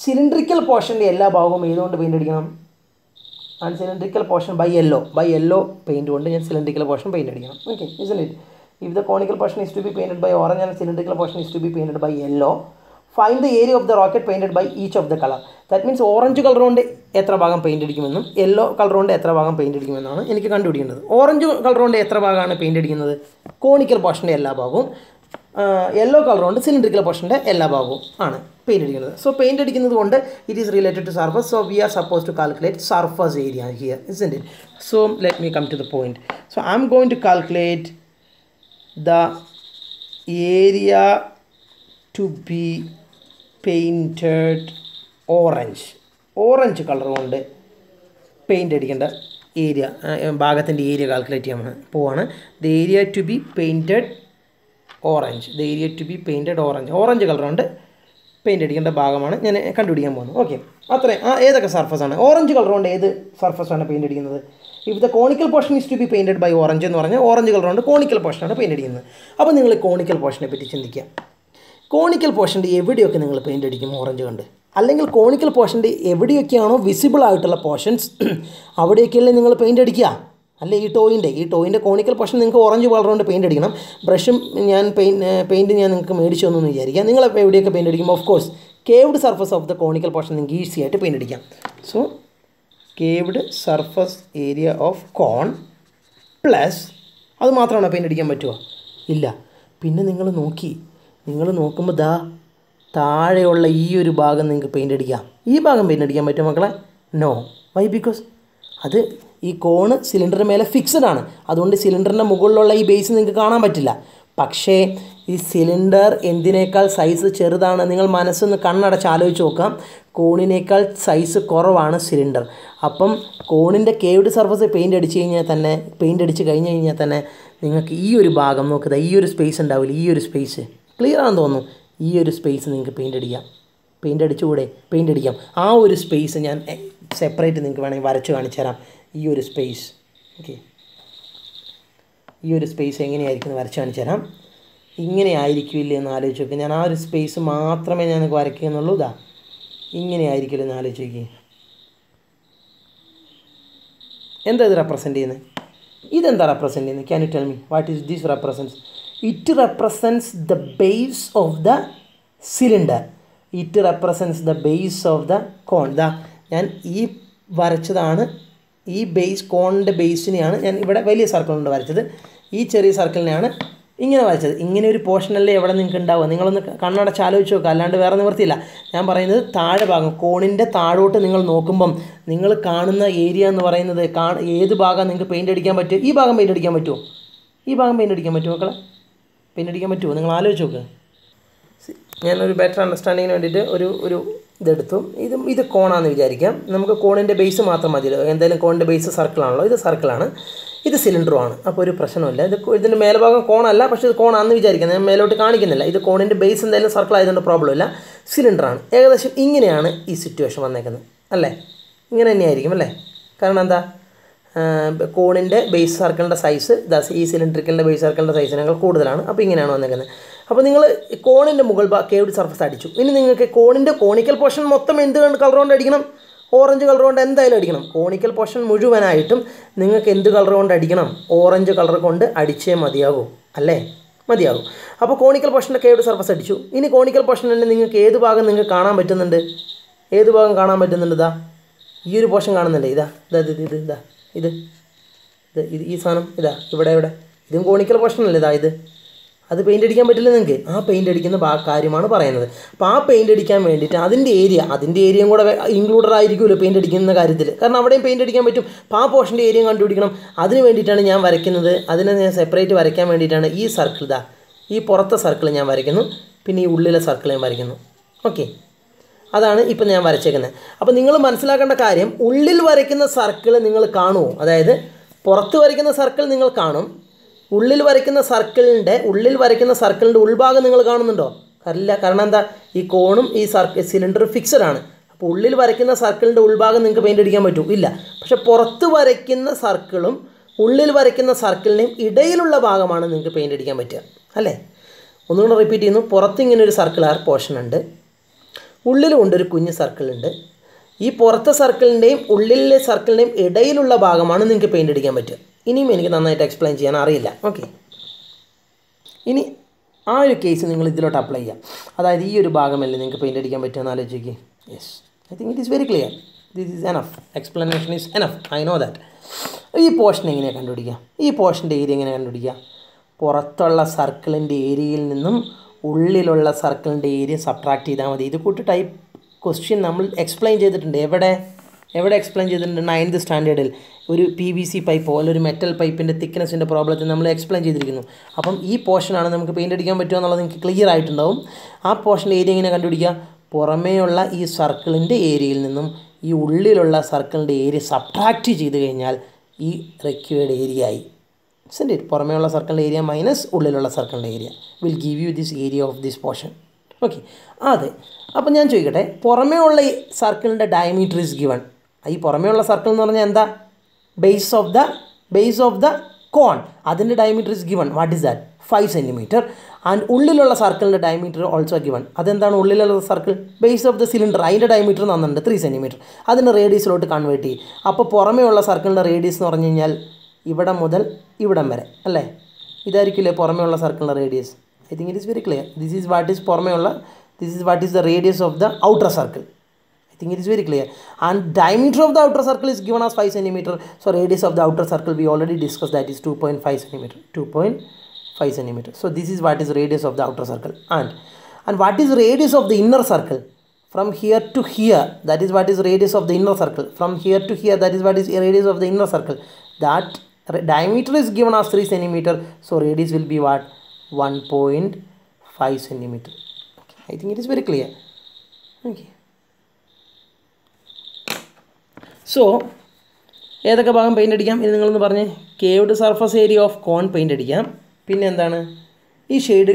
cylindrical പോർഷന്റെ എല്ലാ ഭാഗവും ഏതുകൊണ്ട് പെയിന്റ് അടിക്കണം? And cylindrical portion by yellow by yellow paint കൊണ്ട് ഞാൻ സിലിണ്ട്രിക്കൽ പോർഷൻ പെയിന്റ് അടിക്കണം. Okay is it if the conical portion is to be painted by orange and cylindrical portion is to be painted by yellow find the area of the rocket painted by each of the colour that means orange colour കൊണ്ട് എത്ര ഭാഗം paint അടിക്കുമെന്നും yellow colour കൊണ്ട് എത്ര ഭാഗം paint അടിക്കുമെന്നാണ് എനിക്ക് കണ്ടുപിടിക്കേണ്ടത്. Orange colour കൊണ്ട് എത്ര ഭാഗമാണ് പെയിന്റ് അടിക്കുന്നത്? കോണിക്കൽ പോർഷന്റെ എല്ലാ ഭാഗവും യെല്ലോ കളർ കൊണ്ട് സിലിണ്ടറിക്കൽ പോർഷന്റെ എല്ലാ ഭാഗവും ആണ് പെയിന്റ് അടിക്കുന്നത്. സോ പെയിന്റ് അടിക്കുന്നത് കൊണ്ട് it is related to surface so we are suppose to calculate surface area here is it so let me come to the point so I'm going to calculate the area to be painted orange orange colour കൊണ്ട് paint അടിക്കേണ്ട area ഭാഗത്തിന്റെ area calculate ചെയ്യാൻ പോവാണ്. The area to be painted orange the area to be painted orange orange colour കൊണ്ട് paint അടിക്കേണ്ട ഭാഗമാണ്. ഞാൻ കണ്ടുപിടിക്കാൻ പോകുന്നത് ഓക്കെ അത്രയും ആ ഏതൊക്കെ സർഫസാണ് ഓറഞ്ച് കളർ കൊണ്ട് ഏത് സർഫസാണ് പെയിന്റ് അടിക്കുന്നത്? If the conical portion is to be painted by orange എന്ന് പറഞ്ഞാൽ ഓറഞ്ച് കളർ കൊണ്ട് കോണിക്കൽ പോർഷനാണ് പെയിന്റ് അടിക്കുന്നത്. അപ്പോൾ നിങ്ങൾ കോണിക്കൽ പോർഷനെ പറ്റി ചിന്തിക്കുക. കോണിക്കൽ പോർഷന്റെ എവിടെയൊക്കെ നിങ്ങൾ പെയിന്റ് അടിക്കും ഓറഞ്ച് കൊണ്ട്? അല്ലെങ്കിൽ കോണിക്കൽ പോർഷന്റെ എവിടെയൊക്കെയാണോ വിസിബിൾ ആയിട്ടുള്ള പോർഷൻസ് അവിടെയൊക്കെയല്ലേ നിങ്ങൾ പെയിന്റ് അടിക്കുക? അല്ല ഈ ടോയിന്റെ ഈ ടോയിന്റെ കോണിക്കൽ പോർഷൻ നിങ്ങൾക്ക് ഓറഞ്ച് കളർ കൊണ്ട് പെയിന്റ് അടിക്കണം. ബ്രഷും ഞാൻ പെയിന്റ് പെയിന്റ് ഞാൻ നിങ്ങൾക്ക് മേടിച്ചു തന്നു വിചാരിക്കാം നിങ്ങൾ എവിടെയൊക്കെ പെയിന്റ് അടിക്കും of course curved surface of the conical portion നിങ്ങൾക്ക് ഈസി ആയിട്ട് പെയിന്റ് അടിക്കാം. So curved surface area of cone plus അത് മാത്രമാണോ പെയിന്റ് അടിക്കാൻ പറ്റുമോ ഇല്ല. പിന്നെ നിങ്ങൾ നോക്കി നിങ്ങൾ നോക്കുമ്പോൾ ദാ താഴെയുള്ള ഈ ഒരു ഭാഗം നിങ്ങൾക്ക് പെയിന്റ് അടിക്കാം. ഈ ഭാഗം പെയിന്റ് അടിക്കാൻ പറ്റും മക്കളെ? നോ വൈ ബിക്കോസ് അത് ഈ കോണ് സിലിണ്ടർ മേലെ ഫിക്സഡ് ആണ്. അതുകൊണ്ട് സിലിണ്ടറിന്റെ മുകളിലുള്ള ഈ ബേസ് നിങ്ങൾക്ക് കാണാൻ പറ്റില്ല. പക്ഷേ ഈ സിലിണ്ടർ എന്തിനേക്കാൾ സൈസ് ചെറുതാണ് നിങ്ങൾ മനസ്സൊന്ന് കണ്ണടച്ച് ആലോചിച്ച് നോക്കാം. കോണിനേക്കാൾ സൈസ് കുറവാണ് സിലിണ്ടർ അപ്പം കോണിന്റെ കേവ്ഡ് സർഫസ് പെയിന്റ് അടിച്ച് കഴിഞ്ഞാൽ തന്നെ പെയിന്റ് അടിച്ച് കഴിഞ്ഞ് കഴിഞ്ഞാൽ തന്നെ നിങ്ങൾക്ക് ഈ ഒരു ഭാഗം നോക്കുക ഈ ഒരു സ്പേസ് ഉണ്ടാവില്ല? ഈ ഒരു സ്പേസ് ക്ലിയർ ആണെന്ന് തോന്നുന്നു. ഈ ഒരു സ്പേസ് നിങ്ങൾക്ക് പെയിന്റ് അടിക്കാം. പെയിന്റ് അടിച്ചുകൂടെ? പെയിന്റ് അടിക്കാം. ആ ഒരു സ്പേസ് ഞാൻ സെപ്പറേറ്റ് നിങ്ങൾക്ക് വേണമെങ്കിൽ വരച്ച് കാണിച്ചു തരാം. ഈ ഒരു സ്പേസ് ഓക്കെ ഈ ഒരു സ്പേസ് എങ്ങനെയായിരിക്കും വരച്ച് കാണിച്ചു തരാം. ഇങ്ങനെ ആയിരിക്കില്ല എന്ന് ആലോചിച്ച് നോക്കുക ഞാൻ ആ ഒരു സ്പേസ് മാത്രമേ ഞാൻ വരയ്ക്കുന്നുള്ളൂ ഇതാ ഇങ്ങനെ ആയിരിക്കില്ല എന്ന് ആലോചിച്ച് നോക്കി. എന്താ ഇത് റെപ്രസെന്റ് ചെയ്യുന്നത്? ഇതെന്താ റെപ്രസെന്റ് ചെയ്യുന്നത്? Can you tell me what is this represents it represents the base of the cylinder it represents the base of the cone the ഞാൻ ഈ വരച്ചതാണ്. ഈ ബേസ് കോണിന്റെ ബേസിനെയാണ് ഞാൻ ഇവിടെ വലിയ സർക്കിൾ കൊണ്ട് വരച്ചത്. ഈ ചെറിയ സർക്കിളിനെയാണ് ഇങ്ങനെ വരച്ചത്. ഇങ്ങനെ ഒരു പോർഷനല്ലേ എവിടെ നിങ്ങൾക്ക് ഉണ്ടാവുക? നിങ്ങളൊന്ന് കണ്ണടച്ച് ആലോചിച്ച് നോക്കുക അല്ലാണ്ട് വേറെ നിവർത്തിയില്ല ഞാൻ പറയുന്നത് താഴെ ഭാഗം കോണിന്റെ താഴോട്ട് നിങ്ങൾ നോക്കുമ്പം നിങ്ങൾ കാണുന്ന ഏരിയ എന്ന് പറയുന്നത് ഏത് ഭാഗം നിങ്ങൾക്ക് പെയിന്റ് അടിക്കാൻ പറ്റുമോ? ഈ ഭാഗം പെയിന്റ് അടിക്കാൻ പറ്റുമോ? ഈ ഭാഗം പെയിന്റ് അടിക്കാൻ പറ്റുമോ മക്കളെ? പെയിന്റ് അടിക്കാൻ പറ്റുമോ നിങ്ങൾ ആലോചിച്ച് നോക്ക്. ഞാനൊരു ബെറ്റർ അണ്ടർസ്റ്റാൻഡിങ്ങിന് വേണ്ടിയിട്ട് ഒരു ഒരു ഇതെടുത്തു. ഇത് ഇത് കോണാന്ന് വിചാരിക്കാം. നമുക്ക് കോണിന്റെ ബേസ് മാത്രം മതിയല്ലോ. എന്തായാലും കോണിന്റെ ബേസ് സർക്കിളാണല്ലോ ഇത് സർക്കിളാണ് ഇത് സിലിണ്ടറുമാണ് അപ്പോൾ ഒരു പ്രശ്നമില്ല ഇത് ഇതിന്റെ മേൽഭാഗം കോണല്ല പക്ഷേ ഇത് കോണാന്ന് വിചാരിക്കുന്നത് ഞാൻ മേലോട്ട് കാണിക്കുന്നില്ല. ഇത് കോണിന്റെ ബേസ് എന്തായാലും സർക്കിൾ ആയതുകൊണ്ട് പ്രോബ്ലം ഇല്ല. സിലിണ്ടറാണ് ഏകദേശം ഇങ്ങനെയാണ് ഈ സിറ്റുവേഷൻ വന്നേക്കുന്നത്. അല്ലേ? ഇങ്ങനെ തന്നെയായിരിക്കും അല്ലേ? കാരണം എന്താ? കോണിന്റെ ബേസ് സർക്കിളിന്റെ സൈസ് ഈ സിലിണ്ടറിക്കലിന്റെ ബേസ് സർക്കിളിന്റെ സൈസിനേക്കാൾ കൂടുതലാണ്. അപ്പോൾ ഇങ്ങനെയാണ് വന്നേക്കുന്നത്. അപ്പോൾ നിങ്ങൾ കോണിന്റെ മുകൾ കേവിഡ് സർഫസ് അടിച്ചു. ഇനി നിങ്ങൾക്ക് കോണിന്റെ കോണിക്കൽ പോർഷൻ മൊത്തം എന്ത് കളർ കൊണ്ട് അടിക്കണം? ഓറഞ്ച് കളർ കൊണ്ട് എന്തായാലും അടിക്കണം. കോണിക്കൽ പോർഷൻ മുഴുവനായിട്ടും നിങ്ങൾക്ക് എന്ത് കളർ കൊണ്ട് അടിക്കണം? ഓറഞ്ച് കളർ കൊണ്ട് അടിച്ചേ മതിയാകൂ. അല്ലേ? മതിയാകും. അപ്പോൾ കോണിക്കൽ പോർഷന്റെ കേവിഡ് സർഫസ് അടിച്ചു. ഇനി കോണിക്കൽ പോർഷനിൽ നിങ്ങൾക്ക് ഏത് ഭാഗം നിങ്ങൾക്ക് കാണാൻ പറ്റുന്നുണ്ട്? ഏത് ഭാഗം കാണാൻ പറ്റുന്നുണ്ട്? ഇതാ ഈ ഒരു പോർഷൻ കാണുന്നുണ്ട്. ഇതാ ഇതാ ഇത് ഇത് ഇതാ ഇത്. ഇത് ഇത് ഈ സാധനം ഇതാ ഇവിടെ ഇവിടെ. ഇതും കോണിക്കൽ പോർഷനല്ലേ ഇതാ ഇത്? അത് പെയിന്റ് അടിക്കാൻ പറ്റില്ല നിങ്ങൾക്ക്? ആ പെയിന്റ് അടിക്കുന്ന ആ കാര്യമാണ് പറയുന്നത്. അപ്പോൾ ആ പെയിന്റ് അടിക്കാൻ വേണ്ടിയിട്ട് അതിന്റെ ഏരിയ അതിന്റെ ഏരിയയും കൂടെ ഇൻക്ലൂഡഡ് ആയിരിക്കുമല്ലോ പെയിന്റ് അടിക്കുന്ന കാര്യത്തിൽ കാരണം അവിടെയും പെയിന്റ് അടിക്കാൻ പറ്റും. അപ്പോൾ ആ പോർഷന്റെ ഏരിയ കണ്ടുപിടിക്കണം. അതിന് വേണ്ടിയിട്ടാണ് ഞാൻ വരയ്ക്കുന്നത്. അതിനെ ഞാൻ സെപ്പറേറ്റ് വരയ്ക്കാൻ വേണ്ടിയിട്ടാണ് ഈ സർക്കിൾ ഇതാ. ഈ പുറത്തെ സർക്കിൾ ഞാൻ വരയ്ക്കുന്നു. പിന്നെ ഈ ഉള്ളിലെ സർക്കിൾ ഞാൻ വരയ്ക്കുന്നു. ഓക്കെ അതാണ് ഇപ്പം ഞാൻ വരച്ചേക്കുന്നത്. അപ്പോൾ നിങ്ങൾ മനസ്സിലാക്കേണ്ട കാര്യം ഉള്ളിൽ വരയ്ക്കുന്ന സർക്കിൾ നിങ്ങൾ കാണുമോ അതായത് പുറത്ത് വരയ്ക്കുന്ന സർക്കിൾ നിങ്ങൾ കാണും ഉള്ളിൽ വരയ്ക്കുന്ന സർക്കിളിന്റെ ഉള്ളിൽ വരയ്ക്കുന്ന സർക്കിളിന്റെ ഉൾഭാഗം നിങ്ങൾ കാണുന്നുണ്ടോ? അല്ല കാരണം എന്താ? ഈ കോണും ഈ സർക്കിൾ സിലിണ്ടർ ഫിക്സഡ് ആണ്. അപ്പോൾ ഉള്ളിൽ വരയ്ക്കുന്ന സർക്കിളിന്റെ ഉൾഭാഗം നിങ്ങൾക്ക് പെയിന്റ് അടിക്കാൻ പറ്റും. ഇല്ല. പക്ഷെ പുറത്ത് വരയ്ക്കുന്ന സർക്കിളും ഉള്ളിൽ വരയ്ക്കുന്ന സർക്കിളിന്റെയും ഇടയിലുള്ള ഭാഗമാണ് നിങ്ങൾക്ക് പെയിന്റ് അടിക്കാൻ പറ്റുക. അല്ലേ? ഒന്നുകൂടെ റിപ്പീറ്റ് ചെയ്യുന്നു. പുറത്ത് ഇങ്ങനെ ഒരു സർക്കിളാർ പോർഷൻ ഉണ്ട്. ഉള്ളിലും ഉണ്ട് ഒരു കുഞ്ഞ് സർക്കിൾ ഉണ്ട് ഈ പുറത്തെ സർക്കിളിന്റെയും ഉള്ളിലെ സർക്കിളിന്റെയും ഇടയിലുള്ള ഭാഗമാണ് നിങ്ങൾക്ക് പെയിന്റ് അടിക്കാൻ പറ്റുക. ഇനിയും എനിക്ക് നന്നായിട്ട് എക്സ്പ്ലെയിൻ ചെയ്യാൻ അറിയില്ല. ഓക്കെ ഇനി ആ ഒരു കേസ് നിങ്ങൾ ഇതിലോട്ട് അപ്ലൈ ചെയ്യാം. അതായത് ഈ ഒരു ഭാഗമല്ലേ നിങ്ങൾക്ക് പെയിന്റ് അടിക്കാൻ പറ്റുമെന്ന് ആലോചിക്കുക yes I think it is very clear this is enough explanation is enough I know that ഈ പോർഷൻ എങ്ങനെയാണ് കണ്ടുപിടിക്കുക? ഈ പോർഷന്റെ ഏരിയ എങ്ങനെ കണ്ടുപിടിക്കുക? പുറത്തുള്ള സർക്കിളിന്റെ ഏരിയയിൽ നിന്നും ഉള്ളിലുള്ള സർക്കിളിന്റെ ഏരിയ സബ്ട്രാക്ട് ചെയ്താൽ മതി. ഇത് കൂട്ട് ടൈപ്പ് ക്വസ്റ്റ്യൻ നമ്മൾ എക്സ്പ്ലെയിൻ ചെയ്തിട്ടുണ്ട്. എവിടെ? എവിടെ എക്സ്പ്ലെയിൻ ചെയ്തിട്ടുണ്ട്? നയൻത് സ്റ്റാൻഡേർഡിൽ ഒരു പി വി സി പൈപ്പ് അല്ലെങ്കിൽ ഒരു മെറ്റൽ പൈപ്പിന്റെ തിക്നെസ്സിന്റെ പ്രോബ്ലത്തിൽ നമ്മൾ എക്സ്പ്ലെയിൻ ചെയ്തിരിക്കുന്നു. അപ്പം ഈ പോർഷനാണ് നമുക്ക് പെയിന്റ് അടിക്കാൻ പറ്റുമോ എന്നുള്ളത് നിങ്ങൾക്ക് ക്ലിയർ ആയിട്ടുണ്ടാവും. ആ പോർഷന്റെ ഏരിയ എങ്ങനെ കണ്ടുപിടിക്കുക? പുറമേയുള്ള ഈ സർക്കിളിന്റെ ഏരിയയിൽ നിന്നും ഈ ഉള്ളിലുള്ള സർക്കിളിന്റെ ഏരിയ സബ്ട്രാക്റ്റ് ചെയ്ത് കഴിഞ്ഞാൽ ഈ റെക്യുവേഡ് ഏരിയ ആയി. സെന്റ് ഇറ്റ് പുറമേയുള്ള സർക്കിളിന്റെ ഏരിയ മൈനസ് ഉള്ളിലുള്ള സർക്കിളിന്റെ area will give you this area of this portion okay അതെ. അപ്പം ഞാൻ ചോദിക്കട്ടെ പുറമേ ഉള്ള സർക്കിളിന്റെ ഡയമീറ്റർ ഇസ് ഗിവൺ ഈ പുറമേ ഉള്ള സർക്കിൾ എന്ന് പറഞ്ഞാൽ എന്താ? Base of the base of the cone അതിന്റെ diameter is given what is that five centimetre and ഉള്ളിലുള്ള സർക്കിളിന്റെ ഡയമീറ്റർ ഓൾസോ ഗിവൺ അതെന്താണ് ഉള്ളിലുള്ള circle base of the cylinder അതിന്റെ ഡയമീറ്റർ തന്നിട്ടുണ്ട് ത്രീ സെന്റിമീറ്റർ അതിന്റെ റേഡിയസിലോട്ട് കൺവേർട്ട് ചെയ്യും. അപ്പോൾ പുറമേ ഉള്ള സർക്കിളിന്റെ റേഡിയസ് എന്ന് പറഞ്ഞു കഴിഞ്ഞാൽ ഇവിടെ മുതൽ ഇവിടം വരെ അല്ലേ ഇതായിരിക്കില്ലേ പുറമേ ഉള്ള സർക്കിളിന്റെ radius I think it is very clear this is what is പുറമേ ഉള്ള this is what is the radius of the outer circle I think it is very clear. And diameter of the outer circle is given as 5 centimeter. So radius of the outer circle we already discussed that is 2.5 centimeter. 2.5 centimeter. So this is what is radius of the outer circle. And and what is radius of the inner circle? From here to here, that is what is radius of the inner circle. From here to here, that is what is radius of the inner circle. That diameter is given as 3 centimeter. So radius will be what? 1.5 centimeter. Okay. I think it is very clear. Okay. so ഏതൊക്കെ ഭാഗം paint അടിക്കാം ഇത് നിങ്ങളൊന്ന് പറഞ്ഞ് curved surface area of cone paint അടിക്കാം പിന്നെ എന്താണ് ഈ ഷെയ്ഡ്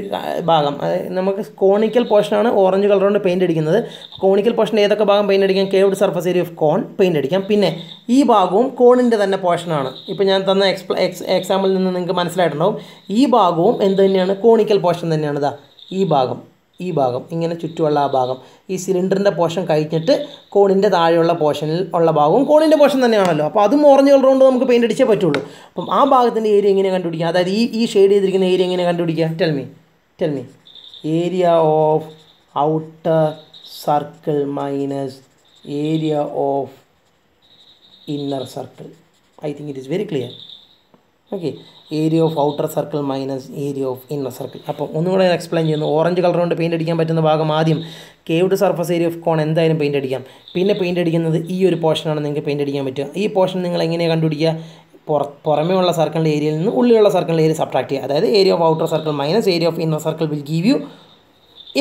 ഭാഗം. നമുക്ക് കോണിക്കൽ പോർഷനാണ് ഓറഞ്ച് കളർ കൊണ്ട് അടിക്കുന്നത്. കോണിക്കൽ പോർഷൻ ഏതൊക്കെ ഭാഗം പെയിന്റ് അടിക്കാം? Curved surface area of cone paint അടിക്കാം. പിന്നെ ഈ ഭാഗവും കോണിന്റെ തന്നെ പോർഷനാണ് ഇപ്പോൾ ഞാൻ തന്ന എക്സ്പ്ല എക്സ് എക്സാമ്പിളിൽ നിന്ന് നിങ്ങൾക്ക് മനസ്സിലായിട്ടുണ്ടാവും. ഈ ഭാഗവും എന്ത് തന്നെയാണ്? കോണിക്കൽ പോർഷൻ തന്നെയാണ്. ഇതാ ഈ ഭാഗം. ഈ ഭാഗം ഇങ്ങനെ ചുറ്റുമുള്ള ആ ഭാഗം ഈ സിലിണ്ടറിന്റെ പോർഷൻ കഴിഞ്ഞിട്ട് കോണിന്റെ താഴെയുള്ള പോർഷനിൽ ഉള്ള ഭാഗവും കോണിന്റെ പോർഷൻ തന്നെയാണല്ലോ. അപ്പോൾ അതും ഓറഞ്ച് കളർ കൊണ്ട് നമുക്ക് പെയിന്റ് അടിച്ചേ പറ്റുള്ളൂ. അപ്പം ആ ഭാഗത്തിന്റെ ഏരിയ എങ്ങനെ കണ്ടുപിടിക്കുക അതായത് ഈ ഈ ഷെയ്ഡ് ചെയ്തിരിക്കുന്ന ഏരിയ എങ്ങനെ കണ്ടുപിടിക്കുക tell me tell me area of outer circle minus area of inner circle I think it is very clear okay area of outer circle minus area of inner circle അപ്പോൾ ഒന്നുകൂടെ explain ചെയ്യുന്നു. Orange colour കൊണ്ട് paint അടിക്കാൻ പറ്റുന്ന ഭാഗം ആദ്യം curved surface area of cone എന്തായാലും paint അടിക്കാം. പിന്നെ പെയിന്റ് അടിക്കുന്നത് ഈ ഒരു പോർഷനാണ് നിങ്ങൾക്ക് പെയിന്റ് അടിക്കാൻ പറ്റുക. ഈ പോർഷൻ നിങ്ങൾ എങ്ങനെയാണ് കണ്ടുപിടിക്കുക? പുറ പുറമേ ഉള്ള സർക്കിളിന്റെ ഏരിയയിൽ നിന്ന് ഉള്ളിലുള്ള സർക്കിളിന്റെ ഏരിയ സബ്ട്രാക്ട് ചെയ്യുക. അതായത് area of outer circle minus area of inner circle will give you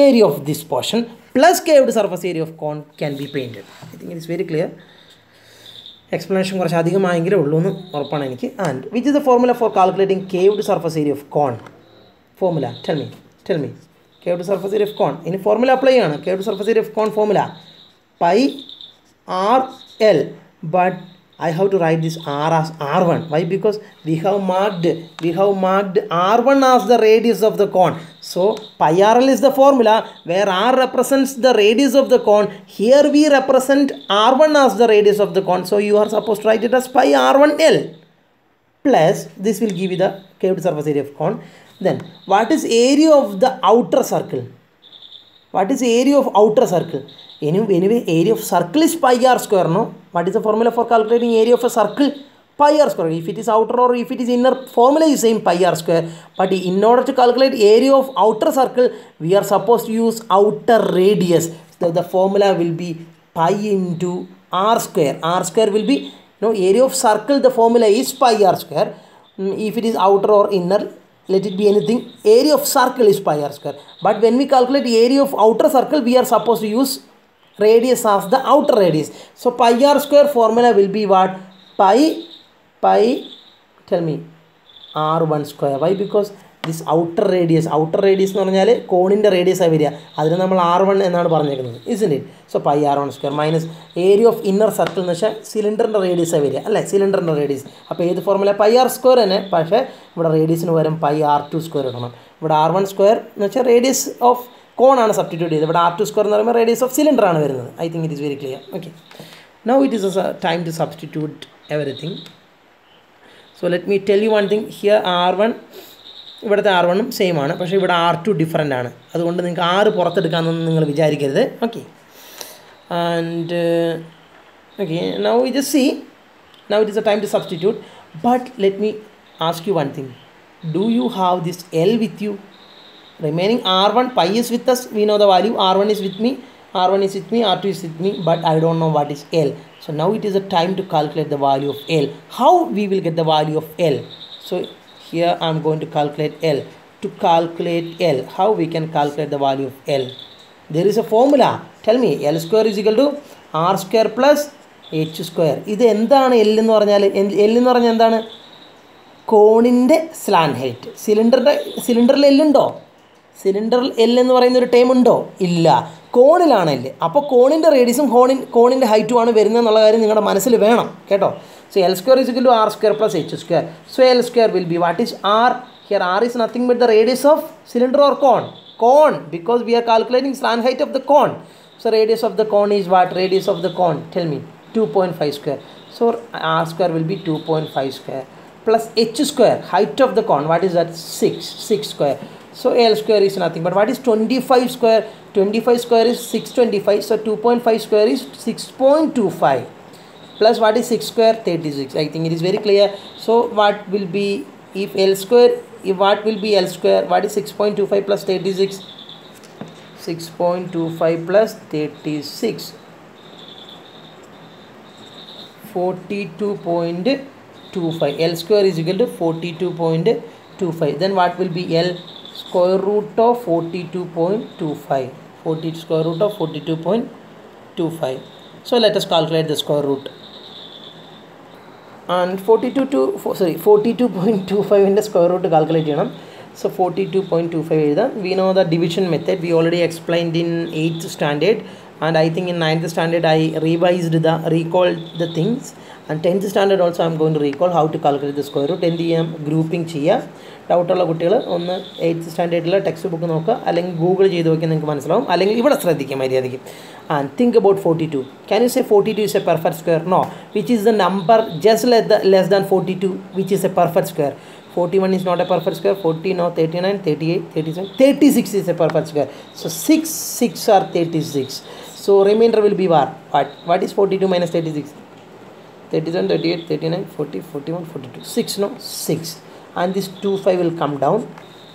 area of this portion plus curved surface area of cone can be painted I think it is very clear explanation കുറച്ച് അധികമായെങ്കിലേ ഉള്ളൂ എന്ന് ഉറപ്പാണ് എനിക്ക്. And which is the formula for calculating curved surface area of cone formula tell me tell me curved surface area of cone ഇനി formula apply ആണ് curved surface area of cone formula pi r l but I have to write this R as R1. Why? Because we have marked we have marked R1 as the radius of the cone. So pi RL is the formula where R represents the radius of the cone. Here we represent R1 as the radius of the cone. So you are supposed to write it as pi R1L plus this will give you the curved surface area of cone. Then what is area of the outer circle? What is the area of outer circle? Anyway, anyway area of circle is pi r square, no? What is the formula for calculating area of a circle? pi r square if it is outer or if it is inner formula is same pi r square but in order to calculate area of outer circle we are supposed to use outer radius so the formula will be pi into r square r square will be no area of circle the formula is pi r square Mm, if it is outer or inner let it be anything area of circle is pi r square but when we calculate area of outer circle we are supposed to use radius the the outer radius. So pi r square formula will be what? Pi pi tell me r1 square. Why? Because this outer radius outer radius എന്ന് പറഞ്ഞാൽ കോണിന്റെ radius ആയി വരിക. അതിന് നമ്മൾ R one എന്നാണ് പറഞ്ഞേക്കുന്നത് is in it so pi r one square minus area of inner circle എന്ന് വെച്ചാൽ സിലിണ്ടറിന്റെ റേഡിയസ് ആയി വരിക അല്ലേ? സിലിണ്ടറിന്റെ റേഡിയസ് അപ്പോൾ ഏത് ഫോർമുല പൈ ആർ സ്ക്വയർ തന്നെ. പക്ഷേ ഇവിടെ റേഡിയസിന് പകരം പൈ ആർ ടു സ്ക്വയർ ഇടണം. ഇവിടെ ആർ വൺ സ്ക്വയർ എന്ന് വെച്ചാൽ റേഡിയസ് ഓഫ് കോണാണ് സബ്സ്റ്റിറ്റ്യൂട്ട് ചെയ്തത്. ഇവിടെ ആർ ടു സ്ക്വയർ എന്ന് പറയുമ്പോൾ റേഡിയസ് ഓഫ് സിലിണ്ടർ ആണ് വരുന്നത്. I think it is very clear okay now it is a time to substitute everything so let me tell you one thing here r one ഇവിടുത്തെ R വണ്ണും same ആണ്. പക്ഷേ ഇവിടെ R to different ആണ്. അതുകൊണ്ട് നിങ്ങൾക്ക് ആറ് പുറത്തെടുക്കാമെന്നൊന്നും നിങ്ങൾ വിചാരിക്കരുത്. ഓക്കെ ആൻഡ് ഓക്കെ നൗ ഇത് see now it is a time to substitute but let me ask you one thing do you have this l with you remaining r1 pi is with us we know the value r1 is with me r1 is with me r2 is with me but i don't know what is l so now it is a time to calculate the value of l how we will get the value of l so here i'm going to calculate l to calculate l how we can calculate the value of l there is a formula tell me l square is equal to r square plus h square ഇത് എന്താണ് L എന്ന് പറഞ്ഞാൽ L എന്ന് പറഞ്ഞാൽ എന്താണ് കോണിന്റെ slant height സിലിണ്ടറിന്റെ സിലിണ്ടറിൽ എല്ലുണ്ടോ സിലിണ്ടറിൽ എൽ എന്ന് പറയുന്ന ഒരു ടേം ഉണ്ടോ? ഇല്ല. കോണിലാണ് എല്ല് അപ്പോൾ കോണിന്റെ റേഡിയസും കോണിൻ കോണിന്റെ ഹൈറ്റും ആണ് വരുന്നത് എന്നുള്ള കാര്യം നിങ്ങളുടെ മനസ്സിൽ വേണം കേട്ടോ? So l square is equal to r square plus h square so l square will be what is r here r is nothing but the radius of cylinder or cone cone because we are calculating slant height of the cone so radius of the cone is what radius of the cone tell me two point five square so r square will be two point five square plus h square. Height of the cone what is that? 6 6 square. So l square is nothing. But what is 25 square? 25 square is 625 so 2.5 square is 6.25 plus what is 6 square? 36 i think it is very clear. So what will be if l square? If what will be l square? What is 6.25 plus 36 6.25 plus 36 42.25 L square is equal to 42.25 then what will be L square root of 42.25 40 square root of 42.25 so let us calculate the square root. And 42 to sorry 42.25 in the square root calculate you know so 42.25 we know the division method. We already explained in 8th standard. And I think in 9th standard I revised the recalled the things. And 10th standard also I'm going to recall how to calculate the square root. എന്ത് ചെയ്യാം? Grouping ചെയ്യുക ഡൗട്ടുള്ള കുട്ടികൾ ഒന്ന് eighth സ്റ്റാൻഡേർഡിലെ text book നോക്കുക. അല്ലെങ്കിൽ Google ചെയ്ത് നോക്കി നിങ്ങൾക്ക് മനസ്സിലാവും. അല്ലെങ്കിൽ ഇവിടെ ശ്രദ്ധിക്കുക മര്യാദയ്ക്ക്. And think about forty two can you say forty two is a perfect square no which is the number just less than forty two which is a perfect square 41 is not a perfect square. 40 no. 39 38 37 36 is a perfect square. So 6 6 are 36 so remainder will be what? What? What is 42 minus 36 37 38 39 40 41 42 6 no 6 and this 2 5 will come down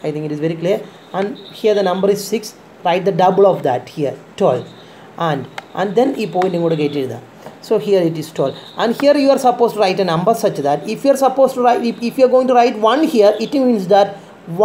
i think it is very clear and here the number is 6 write the double of that here 12 and and then ഈ point ഇങ്ങോട്ട് കയറ്റി എഴുതാം so here it is 12 and here you are supposed to write a number such that if you are supposed to write if, if you are going to write 1 here it means that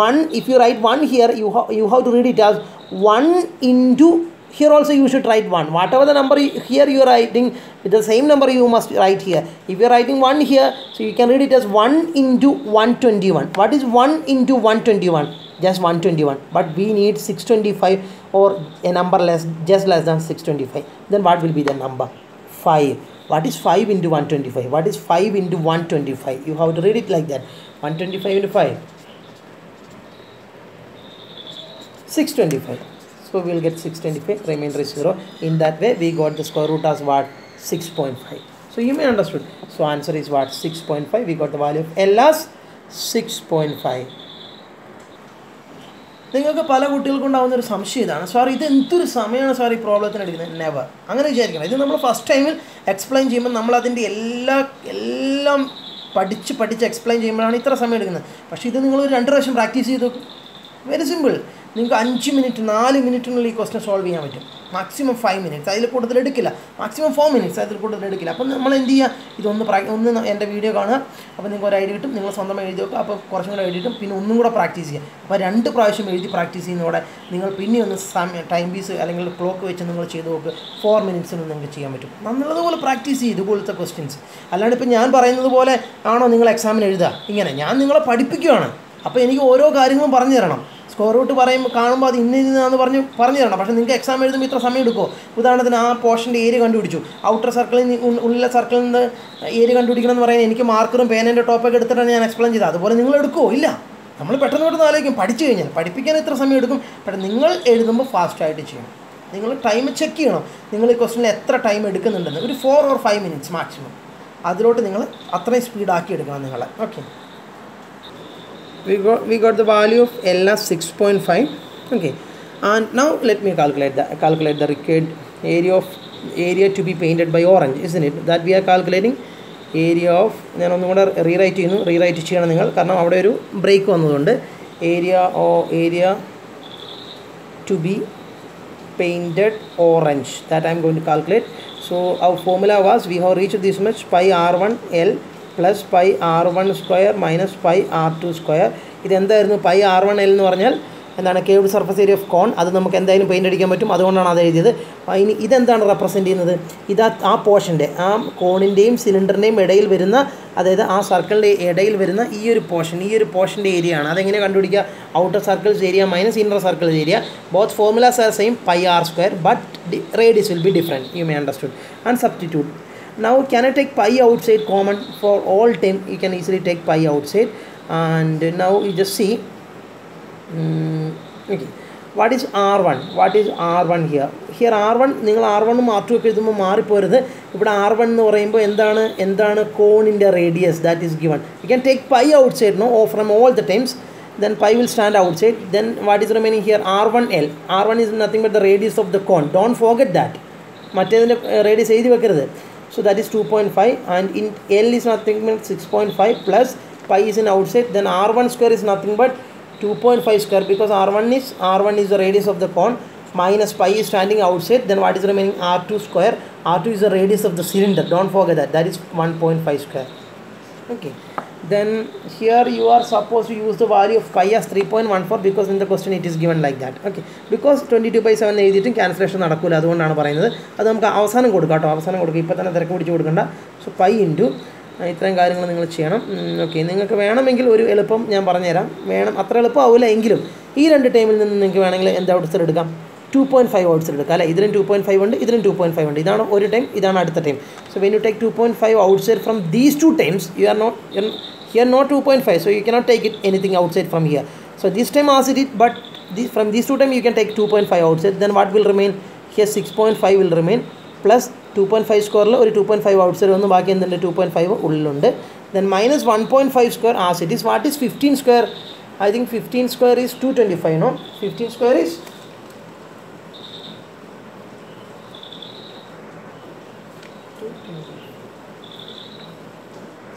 1 if you write 1 here you, ha- you have to read it as 1 into here also you should write 1 whatever the number here you are writing the same number you must write here. If you are writing 1 here so you can read it as 1 into 121 what is 1 into 121 just 121 but we need 625 or a number less just less than 625 then what will be the number? 5 what is 5 into 125 what is 5 into 125 you have to read it like that. 125 into 5 625 so we will get 625 remainder is 0 in that way we got the square root as what? 6.5 so you may understood. So answer is what? 6.5 we got the value of L as 6.5 നിങ്ങൾക്ക് പല കുട്ടികൾക്കും ഉണ്ടാകുന്ന ഒരു സംശയം ഇതാണ്. Sir ഇത് എന്തൊരു സമയമാണ് സാർ ഈ പ്രോബ്ലത്തിന് എടുക്കുന്നത്? നെവർ അങ്ങനെ വിചാരിക്കണം. ഇത് നമ്മൾ ഫസ്റ്റ് ടൈമിൽ എക്സ്പ്ലെയിൻ ചെയ്യുമ്പോൾ നമ്മൾ അതിന്റെ എല്ലാ എല്ലാം പഠിച്ച് പഠിച്ച് എക്സ്പ്ലെയിൻ ചെയ്യുമ്പോഴാണ് ഇത്ര സമയം എടുക്കുന്നത്. പക്ഷേ ഇത് നിങ്ങൾ ഒരു രണ്ട് പ്രാവശ്യം പ്രാക്ടീസ് ചെയ്ത് വെരി സിമ്പിൾ നിങ്ങൾക്ക് അഞ്ച് മിനിറ്റ് നാല് മിനിറ്റിനുള്ളിൽ ഈ ക്വസ്റ്റൻ സോൾവ് ചെയ്യാൻ പറ്റും. മാക്സിമം ഫൈവ് മിനിറ്റ്സ് അതിൽ കൂടുതൽ എടുക്കില്ല. മാക്സിമം ഫോർ മിനിറ്റ്സ് അതിൽ കൂടുതൽ എടുക്കില്ല. അപ്പം നമ്മൾ എന്ത് ചെയ്യുക ഇതൊന്ന് പ്രാ ഒന്ന് എന്റെ വീഡിയോ കാണുക. അപ്പോൾ നിങ്ങൾക്ക് ഒരു ഐഡിയ കിട്ടും. നിങ്ങൾ സ്വന്തമായി എഴുതി വെക്കുക. അപ്പോൾ കുറച്ചും കൂടെ എഴുതിയിട്ടും. പിന്നെ ഒന്നും കൂടെ പ്രാക്ടീസ് ചെയ്യുക അപ്പോൾ രണ്ട് പ്രാവശ്യം എഴുതി പ്രാക്ടീസ് ചെയ്യുന്നതോടെ നിങ്ങൾ പിന്നെ ഒന്ന് സമയം ടൈം പീസ് അല്ലെങ്കിൽ ക്ലോക്ക് വെച്ച് നിങ്ങൾ ചെയ്ത് നോക്ക്. ഫോർ മിനിറ്റ്സിന് നിങ്ങൾക്ക് ചെയ്യാൻ പറ്റും. നല്ലതുപോലെ പ്രാക്ടീസ് ചെയ്യും ഇതുപോലത്തെ ക്വസ്റ്റ്യൻസ് അല്ലാണ്ട് ഇപ്പോൾ ഞാൻ പറയുന്നത് പോലെ ആണോ നിങ്ങൾ എക്സാമിന് എഴുതുക? ഇങ്ങനെ. ഞാൻ നിങ്ങളെ പഠിപ്പിക്കുകയാണ് അപ്പോൾ എനിക്ക് ഓരോ കാര്യങ്ങളും പറഞ്ഞു തരണം. സ്കോർ ഔട്ട് പറയുമ്പോൾ കാണുമ്പോൾ അത് ഇന്ന ഇന്നാന്ന് പറഞ്ഞ് പറഞ്ഞു തരണം പക്ഷേ നിങ്ങൾക്ക് എക്സാം എഴുതുമ്പോൾ ഇത്ര സമയം എടുക്കുമോ ഉദാഹരണത്തിന് ആ പോർഷന്റെ ഏരിയ കണ്ടുപിടിച്ചു. ഔട്ടർ സർക്കിളിൽ നിന്ന് ഉള്ള ഉള്ളിലെ സർക്കിളിൽ നിന്ന് ഏരിയ കണ്ടുപിടിക്കണം എന്ന് പറയുന്നത് എനിക്ക് മാർക്കറും പേനന്റെ ടോപ്പൊക്കെ എടുത്തിട്ടാണ് ഞാൻ എക്സ്പ്ലെയിൻ ചെയ്തത്. അതുപോലെ നിങ്ങൾ എടുക്കുമോ ഇല്ല. നമ്മൾ പെട്ടെന്ന് പെട്ടെന്ന് ആലോചിക്കും. പഠിച്ചു കഴിഞ്ഞാൽ പഠിപ്പിക്കാൻ ഇത്ര സമയം എടുക്കും. പക്ഷേ നിങ്ങൾ എഴുതുമ്പോൾ ഫാസ്റ്റായിട്ട് ചെയ്യണം. നിങ്ങൾ ടൈം ചെക്ക് ചെയ്യണം. നിങ്ങൾ ഈ ക്വസ്റ്റിനിൽ എത്ര ടൈം എടുക്കുന്നുണ്ടെന്ന്. ഒരു four or five minutes maximum അതിലോട്ട് നിങ്ങൾ അത്രയും സ്പീഡാക്കി എടുക്കണം നിങ്ങളെ. Okay we got we got the value of L as 6.5 okay and now let me calculate the calculate the required area of area to be painted by orange isn't it that we are calculating of ഞാൻ ഒന്നും കൂടെ rewrite ചെയ്യുന്നു rewrite ചെയ്യണം നിങ്ങൾ കാരണം അവിടെ ഒരു break വന്നതുകൊണ്ട് area oh area to be painted orange that I'm going to calculate so our formula was we have reached this much pi r1 l plus pi r1 square minus pi r2 square. ഇതെന്തായിരുന്നു? Pi R one L എന്ന് പറഞ്ഞാൽ എന്താണ്? Curve surface area of cone അത് നമുക്ക് എന്തായാലും paint അടിക്കാൻ പറ്റും. അതുകൊണ്ടാണ് അത് എഴുതിയത്. ഇനി ഇതെന്താണ് റെപ്രസെന്റ് ചെയ്യുന്നത്? ഇത് ആ പോർഷന്റെ ആ കോണിന്റെയും സിലിണ്ടറിന്റെയും ഇടയിൽ വരുന്ന അതായത് ആ സർക്കിളിന്റെ ഇടയിൽ വരുന്ന ഈ ഒരു പോർഷൻ ഈ ഒരു പോർഷന്റെ ഏരിയ ആണ്. അതെങ്ങനെ കണ്ടുപിടിക്കുക? Outer circles area minus inner circles area both formulas are same pi r square but radius will be different you may understood and substitute now can I take pi outside common for all time you can easily take pi outside and now you just see mm, okay what is r1 what is r1 here here r1 നിങ്ങൾ r വണ്ണും r two ഒക്കെ എഴുതുമ്പോൾ മാറിപ്പോരുത് ഇവിടെ R one എന്ന് പറയുമ്പോൾ എന്താണ് എന്താണ് കോണിന്റെ radius that is given you can take pi outside no oh then pi will stand outside then what is remaining here r1l r1 is nothing but the radius of the cone don't forget that മറ്റേതിന്റെ radius എഴുതി വെക്കരുത് so that is 2.5 and in L is nothing but 6.5 plus pi is in outside. Then R1 square is nothing but 2.5 square because R1 is R1 is the radius of the cone minus pi is standing outside. Then what is remaining? R2 square. R2 is the radius of the cylinder. Don't forget that. That is 1.5 square. Okay then here you are supposed to use the value of pi as 3.14 because in the question it is given like that. Okay. Because 22 by 7 എഴുതിയിട്ടും cancellation നടക്കില്ല അതുകൊണ്ടാണ് പറയുന്നത്. അത് നമുക്ക് അവസാനം കൊടുക്കാം കേട്ടോ. അവസാനം കൊടുക്കുക ഇപ്പോൾ തന്നെ തിരക്ക് പിടിച്ച് കൊടുക്കണ്ട. സോ പൈ ഇന്റു ഇത്രയും കാര്യങ്ങൾ നിങ്ങൾ ചെയ്യണം. ഓക്കെ നിങ്ങൾക്ക് വേണമെങ്കിൽ ഒരു എളുപ്പം ഞാൻ പറഞ്ഞുതരാം. വേണം അത്ര എളുപ്പമാവില്ല എങ്കിലും ഈ രണ്ട് ടൈമിൽ നിന്ന് നിങ്ങൾക്ക് വേണമെങ്കിൽ എന്താ ഔട്ട്സൈഡ് എടുക്കാം? ടു പോയിന്റ് ഫൈവ് ഔട്ട്സ് എടുക്കുക അല്ലേ ഇതിനും ടു പോയിന്റ് ഫൈവ് ഉണ്ട് ഇതിനും ടു പോയിന്റ് ഫൈവ് ഉണ്ട് ഇതാണ് ഒരു ടൈം ഇതാണ് അടുത്ത time so when you take two point five outside from these two times you are not here not two point five so you cannot take it anything outside from here so this time as it it but these from these two time you can from these two time you can take 2.5 outside here six point five will 6.5 will remain plus 2.5 സ്ക്വയറിൽ ഒരു 2.5 outside വന്ന് ബാക്കി എന്തുണ്ട് 2.5 ഉള്ളിലുണ്ട് then minus 1.5 square as it what what is 15 square I think 15 square is 225 no 15 square is isn't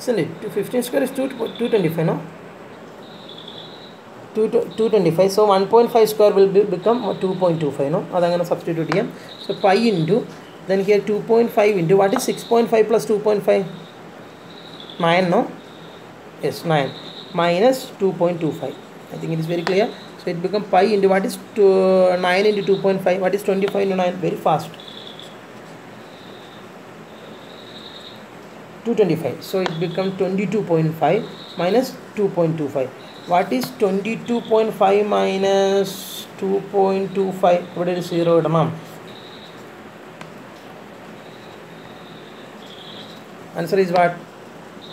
silly 15 square is 2, 225 no? 225 so 1.5 square will be, become 2.25 no? to substitute here so pi into then here 2.5 into what is 6.5 plus 2.5 9 no? Yes 9 minus 2.25 i think it is very clear. So it become pi into what is two, 9 into 2.5 what is 25 into 9 very fast. 225 so it become 22.5 minus 2.25 what is 22.5 minus 2.25 ഇവിടെ ഒരു zero ഇടണം answer is what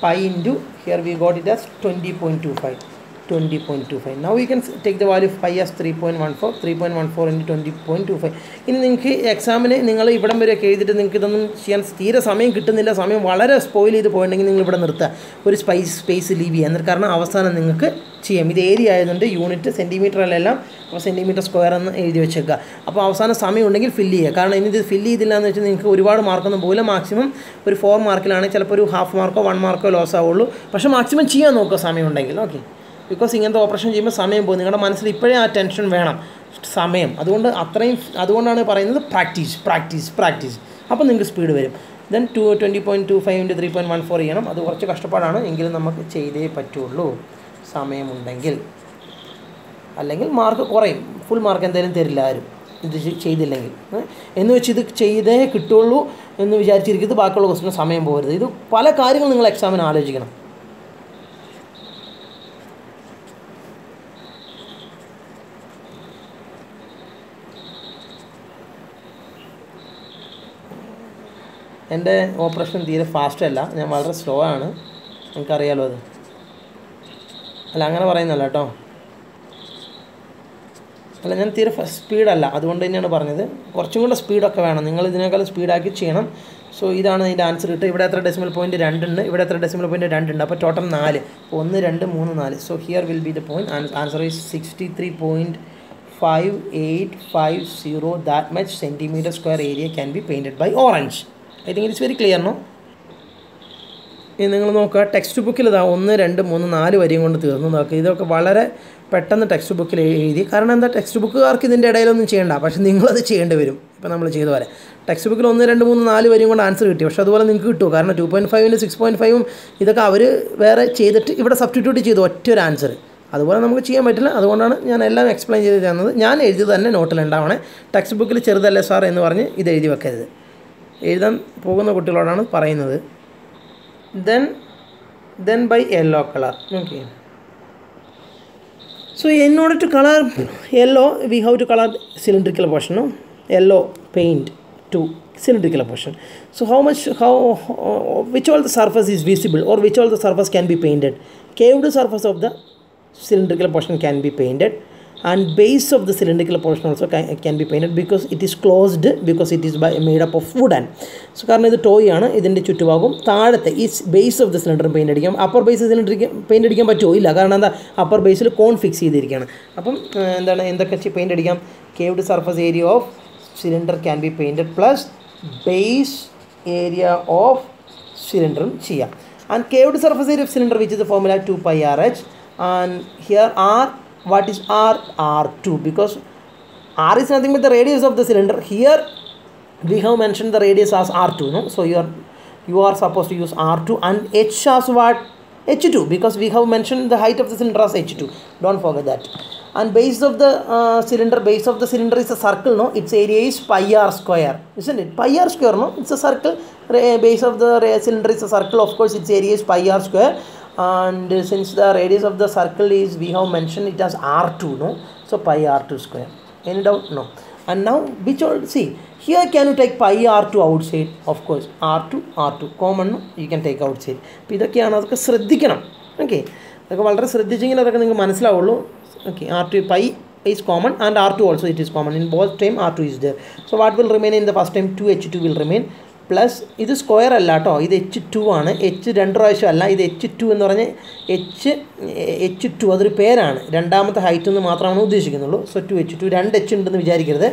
pi into here we got it as 20.25 20.25 now we can take the value of pi as 3.14 3.14 into 20.25 ഇനി നിങ്ങൾക്ക് എക്സാമിന് നിങ്ങൾ ഇവിടം വരെയൊക്കെ എഴുതിയിട്ട് നിങ്ങൾക്ക് ഇതൊന്നും ചെയ്യാൻ തീരെ സമയം കിട്ടുന്നില്ല. സമയം വളരെ സ്പോയിൽ ചെയ്ത് പോയിട്ടുണ്ടെങ്കിൽ നിങ്ങൾ ഇവിടെ നിർത്തുക ഒരു സ്പൈസ് സ്പേസ് ലീവ് ചെയ്യുക എന്നിട്ട് കാരണം അവസാനം നിങ്ങൾക്ക് ചെയ്യാം. ഇത് ഏരിയ ആയതുകൊണ്ട് യൂണിറ്റ് സെന്റിമീറ്ററിലെല്ലാം അപ്പോൾ സെന്റിമീറ്റർ സ്ക്വയർ എന്ന് എഴുതി വെച്ചേക്കുക അപ്പോൾ അവസാനം സമയം ഉണ്ടെങ്കിൽ ഫില്ല് ചെയ്യുക. കാരണം ഇനി ഇത് ഫില്ല് ചെയ്തില്ല എന്ന് വെച്ചാൽ നിങ്ങൾക്ക് ഒരുപാട് മാർക്കൊന്നും പോകില്ല മാക്സിമം ഒരു ഫോർ മാർക്കിലാണ് ചിലപ്പോൾ ഒരു ഹാഫ് മാർക്കോ വൺ മാർക്കോ ലോസ് ആവുള്ളൂ. പക്ഷേ മാക്സിമം ചെയ്യാൻ നോക്കുക സമയം ഉണ്ടെങ്കിൽ. ഓക്കെ ബിക്കോസ് ഇങ്ങനത്തെ ഓപ്പറേഷൻ ചെയ്യുമ്പോൾ സമയം പോകും. നിങ്ങളുടെ മനസ്സിൽ ഇപ്പോഴേ ആ ടെൻഷൻ വേണം. സമയം. അതുകൊണ്ട് അത്രയും അതുകൊണ്ടാണ് പറയുന്നത് പ്രാക്ടീസ് പ്രാക്ടീസ് പ്രാക്ടീസ് അപ്പോൾ നിങ്ങൾക്ക് സ്പീഡ് വരും. Then two twenty point two five into three point one four ചെയ്യണം. അത് കുറച്ച് കഷ്ടപ്പാടാണ്. എങ്കിലും നമുക്ക് ചെയ്തേ പറ്റുള്ളൂ. സമയമുണ്ടെങ്കിൽ. അല്ലെങ്കിൽ മാർക്ക് കുറയും. ഫുൾ മാർക്ക് എന്തായാലും തരില്ല ആരും. ഇത് ചെയ്തില്ലെങ്കിൽ? എന്ന് വെച്ച് ഇത് ചെയ്തേ കിട്ടുള്ളൂ എന്ന് വിചാരിച്ചിരിക്കുന്നത് ബാക്കിയുള്ള ക്വസ്റ്റിന് സമയം പോകരുത്. ഇത് പല കാര്യങ്ങളും നിങ്ങൾ എക്സാമിന് ആലോചിക്കണം. എന്റെ ഓപ്പറേഷൻ തീരെ ഫാസ്റ്റ് അല്ല. ഞാൻ വളരെ സ്ലോ ആണ്. നിങ്ങൾക്കറിയാലോ അത്. അല്ല അങ്ങനെ പറയുന്നല്ല കേട്ടോ. അല്ല ഞാൻ തീരെ സ്പീഡല്ല അതുകൊണ്ട് തന്നെയാണ് പറഞ്ഞത്. കുറച്ചും കൂടെ സ്പീഡൊക്കെ വേണം. നിങ്ങൾ ഇതിനേക്കാൾ സ്പീഡാക്കി ചെയ്യണം. സോ ഇതാണ് ഇതിന്റെ ആൻസർ കിട്ടുക. ഇവിടെ എത്ര ഡെസിമൽ പോയിന്റ് രണ്ടുണ്ട് ഇവിടെ എത്ര ഡെസിമൽ പോയിന്റ് രണ്ടുണ്ട് അപ്പോൾ ടോട്ടൽ നാല്. അപ്പോൾ ഒന്ന് രണ്ട് മൂന്ന് നാല്. So here will be the point answer is sixty three point five eight five zero that much centimetre square area can be painted by orange I think it's very clear no ഇനി നിങ്ങൾ നോക്കുക text ബുക്കിൽ ഇതാ ഒന്ന് രണ്ട് മൂന്ന് നാല് വരിയും കൊണ്ട് തീർന്നു. നോക്കുക ഇതൊക്കെ വളരെ പെട്ടെന്ന് ടെക്സ്റ്റ് ബുക്കിൽ എഴുതി. കാരണം എന്താ ടെക്സ്റ്റ് ബുക്കുകാർക്ക് ഇതിന്റെ ഇടയിലൊന്നും ചെയ്യണ്ട. പക്ഷേ നിങ്ങളത് ചെയ്യേണ്ടി വരും. ഇപ്പോൾ നമ്മൾ ചെയ്ത പോലെ. ടെക്സ്റ്റ് ബുക്കിൽ ഒന്ന് രണ്ട് മൂന്ന് നാല് വരിയും കൊണ്ട് ആൻസർ കിട്ടി. പക്ഷേ അതുപോലെ നിങ്ങൾക്ക് കിട്ടും കാരണം ടു പോയിന്റ് ഫൈവിന് സിക്സ് പോയിന്റ് ഫൈവും ഇതൊക്കെ അവർ വേറെ ചെയ്തിട്ട് ഇവിടെ സബ്സ്റ്റിറ്റ്യൂട്ട് ചെയ്തു ഒറ്റ ഒരു ആൻസർ അതുപോലെ നമുക്ക് ചെയ്യാൻ പറ്റില്ല. അതുകൊണ്ടാണ് ഞാൻ എല്ലാം എക്സ്പ്ലെയിൻ ചെയ്ത് തന്നത്. ഞാൻ എഴുതി തന്നെ നോട്ടിൽ ഉണ്ടാവണേ. ടെക്സ്റ്റ് ബുക്കിൽ ചെറുതല്ലേ സാർ എന്ന് പറഞ്ഞ് ഇത് എഴുതി വെക്കരുത്. എഴുതാൻ പോകുന്ന കുട്ടികളോടാണ് പറയുന്നത് then then by yellow color okay so in order to color yellow we have to color cylindrical portion no yellow paint to cylindrical portion so how much how uh, which all the surface is visible or which all the surface can be painted caved surface of the cylindrical portion can be painted and base of the cylindrical portion also can, can be painted because it is closed because it is by made up of wooden so കാരണം ഇത് toy ആണ് ഇതിന്റെ ചുറ്റുഭാഗം താഴത്തെ ഈ base of the cylinder paint അടിക്കാം. Upper base cylinder paint അടിക്കാൻ പറ്റുമോ? ഇല്ല. കാരണം എന്താ? അപ്പർ ബേസിൽ കോൺ ഫിക്സ് ചെയ്തിരിക്കുകയാണ്. അപ്പം എന്താണ്? എന്തൊക്കെ പെയിന്റ് അടിക്കാം? Curved surface area of cylinder can be painted plus base area of സിലിണ്ടറും ചെയ്യാം. And curved surface area of cylinder which is formula two pi r h and here r what is r? R2 because r is nothing but the radius of the cylinder. Here we have mentioned the radius as r2 no? So you are you are supposed to use r2 and h as what? H2 because we have mentioned the height of the cylinder as h2 don't forget that. And base of the uh, cylinder base of the cylinder is a circle no? Its area is pi r square isn't it? Pi r square no? It's a circle. Base of the cylinder is a circle. Of course its area is pi r square and uh, since the radius of the circle is we have mentioned it as r2 no so pi r2 square any doubt no and now which all see here can you take pi r2 outside of course r2 r2 common no? you can take outside അപ്പോൾ ഇതൊക്കെയാണ് അതൊക്കെ ശ്രദ്ധിക്കണം okay അതൊക്കെ വളരെ ശ്രദ്ധിച്ചെങ്കിൽ അതൊക്കെ നിങ്ങൾക്ക് മനസ്സിലാവുള്ളൂ okay R two pi is common and r2 also it is common in both time r2 is there so what will remain in the first time 2h2 will remain Plus ഇത് square അല്ല കേട്ടോ. ഇത് H two ആണ്. H രണ്ട് പ്രാവശ്യം അല്ല. ഇത് H two എന്ന് പറഞ്ഞ് എച്ച് എച്ച് ടു അതൊരു പേരാണ്. രണ്ടാമത്തെ ഹൈറ്റ് എന്ന് മാത്രമാണ് ഉദ്ദേശിക്കുന്നുള്ളൂ. സോ ടു എച്ച് ടു രണ്ട് എച്ച് ഉണ്ടെന്ന് വിചാരിക്കരുത്.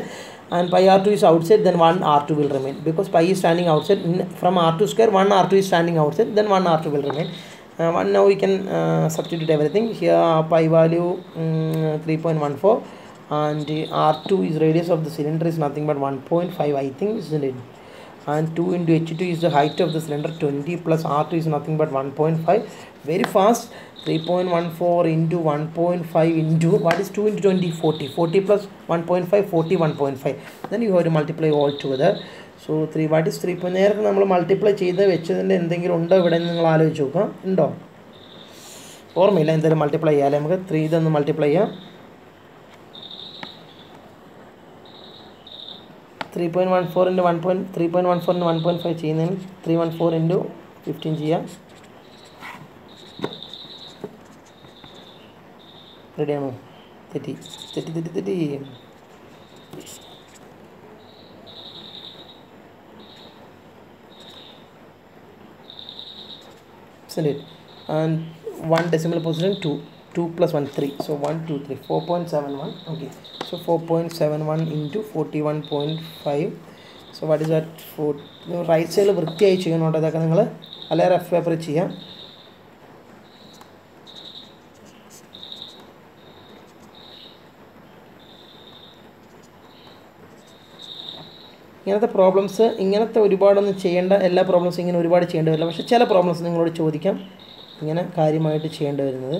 And pi r two is outside then one r two will remain because pi is standing outside from r two square one r two is standing outside then one r two will remain one now uh, one now we can value substitute everything. Here four value r 3.14 and radius r2 is radius of the cylinder is nothing but 1.5 i think in and 2 into h2 is the height of the cylinder 20 plus r2 is nothing but 1.5 very fast 3.14 into 1.5 into what is 2 into 20 40 40 plus 1.5 40 1.5 then you have to multiply all together so three what is three ഇപ്പോൾ നേരത്തെ നമ്മൾ multiply ചെയ്ത് വെച്ചതിന്റെ എന്തെങ്കിലും ഉണ്ടോ ഇവിടെ നിങ്ങൾ ആലോചിച്ച് നോക്കാം ഉണ്ടോ ഓർമ്മയില്ല എന്തായാലും മൾട്ടിപ്ലൈ ചെയ്യാം നമുക്ക് ത്രീ ഇതൊന്ന് മൾട്ടിപ്ലൈ ചെയ്യാം three point one four into one point three point one into one point five ചെയ്യുന്നതിന് three one four into fifteen ചെയ്യാം. റെഡിയാണോ തെറ്റി തെറ്റി തെറ്റി തെറ്റി isn't it. One decimal position 2 2 plus 1 3 so 1 2 3 4.71 okay. So 4.71 into 41.5 so what is that four right സൈഡിൽ വൃത്തിയായി ചെയ്യണം കേട്ടോ ഇതൊക്കെ നിങ്ങൾ അല്ലെ റഫ് പേപ്പർ ചെയ്യാം. ഇങ്ങനത്തെ പ്രോബ്ലംസ് ഇങ്ങനത്തെ ഒരുപാടൊന്നും ചെയ്യേണ്ട എല്ലാ പ്രോബ്ലംസും ഇങ്ങനെ ഒരുപാട് ചെയ്യേണ്ടി വരില്ല. പക്ഷേ ചില പ്രോബ്ലംസ് നിങ്ങളോട് ചോദിക്കാം. ഇങ്ങനെ കാര്യമായിട്ട് ചെയ്യേണ്ടി വരുന്നത്.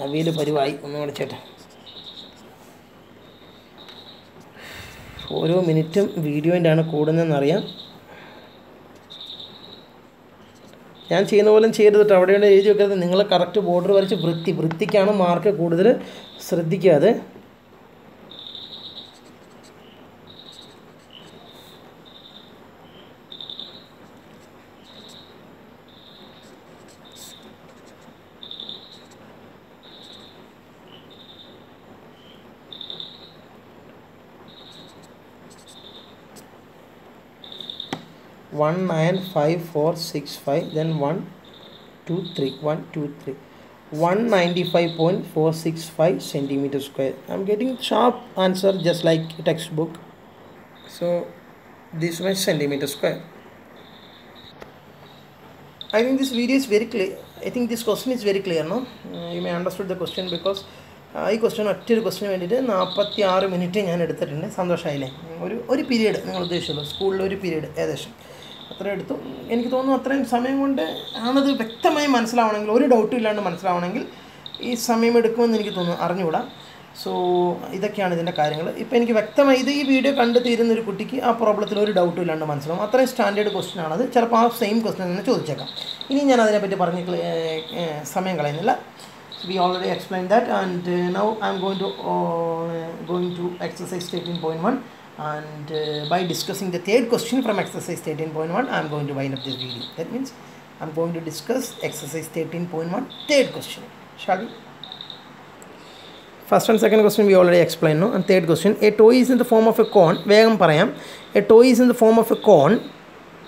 അവിയൽ പരിവായി. ഒന്ന് വിളിച്ചേട്ടെ ഓരോ മിനിറ്റും വീഡിയോന്റെ ആണ് കൂടുന്നതെന്നറിയാം ഞാൻ ചെയ്യുന്ന പോലെ ചെയ്യരുത് കേട്ടോ അവിടെ എഴുതി വെക്കരുത്. നിങ്ങൾ കറക്റ്റ് ബോർഡർ വരച്ച് വൃത്തി വൃത്തിക്കാണ് മാർക്ക് കൂടുതൽ ശ്രദ്ധിക്കാതെ. Five four six five then one two three one two three 195.465 centimeter square i'm getting sharp answer just like textbook so this much centimeter square i think this video is very clear i think this question is very clear no Uh, you may understood the question because uh, ഈ question ഒറ്റൊരു ക്വസ്റ്റിന് വേണ്ടിയിട്ട് നാൽപ്പത്തി ആറ് minute ഞാൻ എടുത്തിട്ടുണ്ട് സന്തോഷമായില്ലേ ഒരു ഒരു പീരീഡ് നിങ്ങൾ ഉദ്ദേശിച്ചുള്ളൂ സ്കൂളിൽ ഒരു പീരീഡ് ഏകദേശം അത്ര എടുത്തു. എനിക്ക് തോന്നുന്നു അത്രയും സമയം കൊണ്ട് ആണത് വ്യക്തമായി മനസ്സിലാവണമെങ്കിൽ ഒരു ഡൗട്ടും ഇല്ലാണ്ട് മനസ്സിലാവണമെങ്കിൽ ഈ സമയം എടുക്കുമെന്ന് എനിക്ക് തോന്നുന്നു അറിഞ്ഞുകൂടാ. സോ ഇതൊക്കെയാണ് ഇതിന്റെ കാര്യങ്ങൾ. ഇപ്പോൾ എനിക്ക് വ്യക്തമായി ഇത് ഈ വീഡിയോ കണ്ടു തീരുന്ന ഒരു കുട്ടിക്ക് ആ പ്രോബ്ലത്തിൽ ഒരു ഡൗട്ടും ഇല്ലാണ്ട് മനസ്സിലാവും. അത്രയും സ്റ്റാൻഡേർഡ് ക്വസ്റ്റ്യൻ ആണത്. ചിലപ്പോൾ ആ സെയിം ക്വസ്റ്റ്യൻ തന്നെ ചോദിച്ചേക്കാം. ഇനി ഞാൻ അതിനെപ്പറ്റി പറഞ്ഞ് സമയം കളയുന്നില്ല. We already explained that and uh, now i'm going to uh, going to exercise 13.1 and uh, by discussing the third question from exercise 13.1 i'm going to wind up this video. That means i'm going to discuss exercise 13.1 third question. Shall we? First and second question we already explain no and third question a toy is in the form of a cone വേഗം പറയാം. A toy is in the form of a cone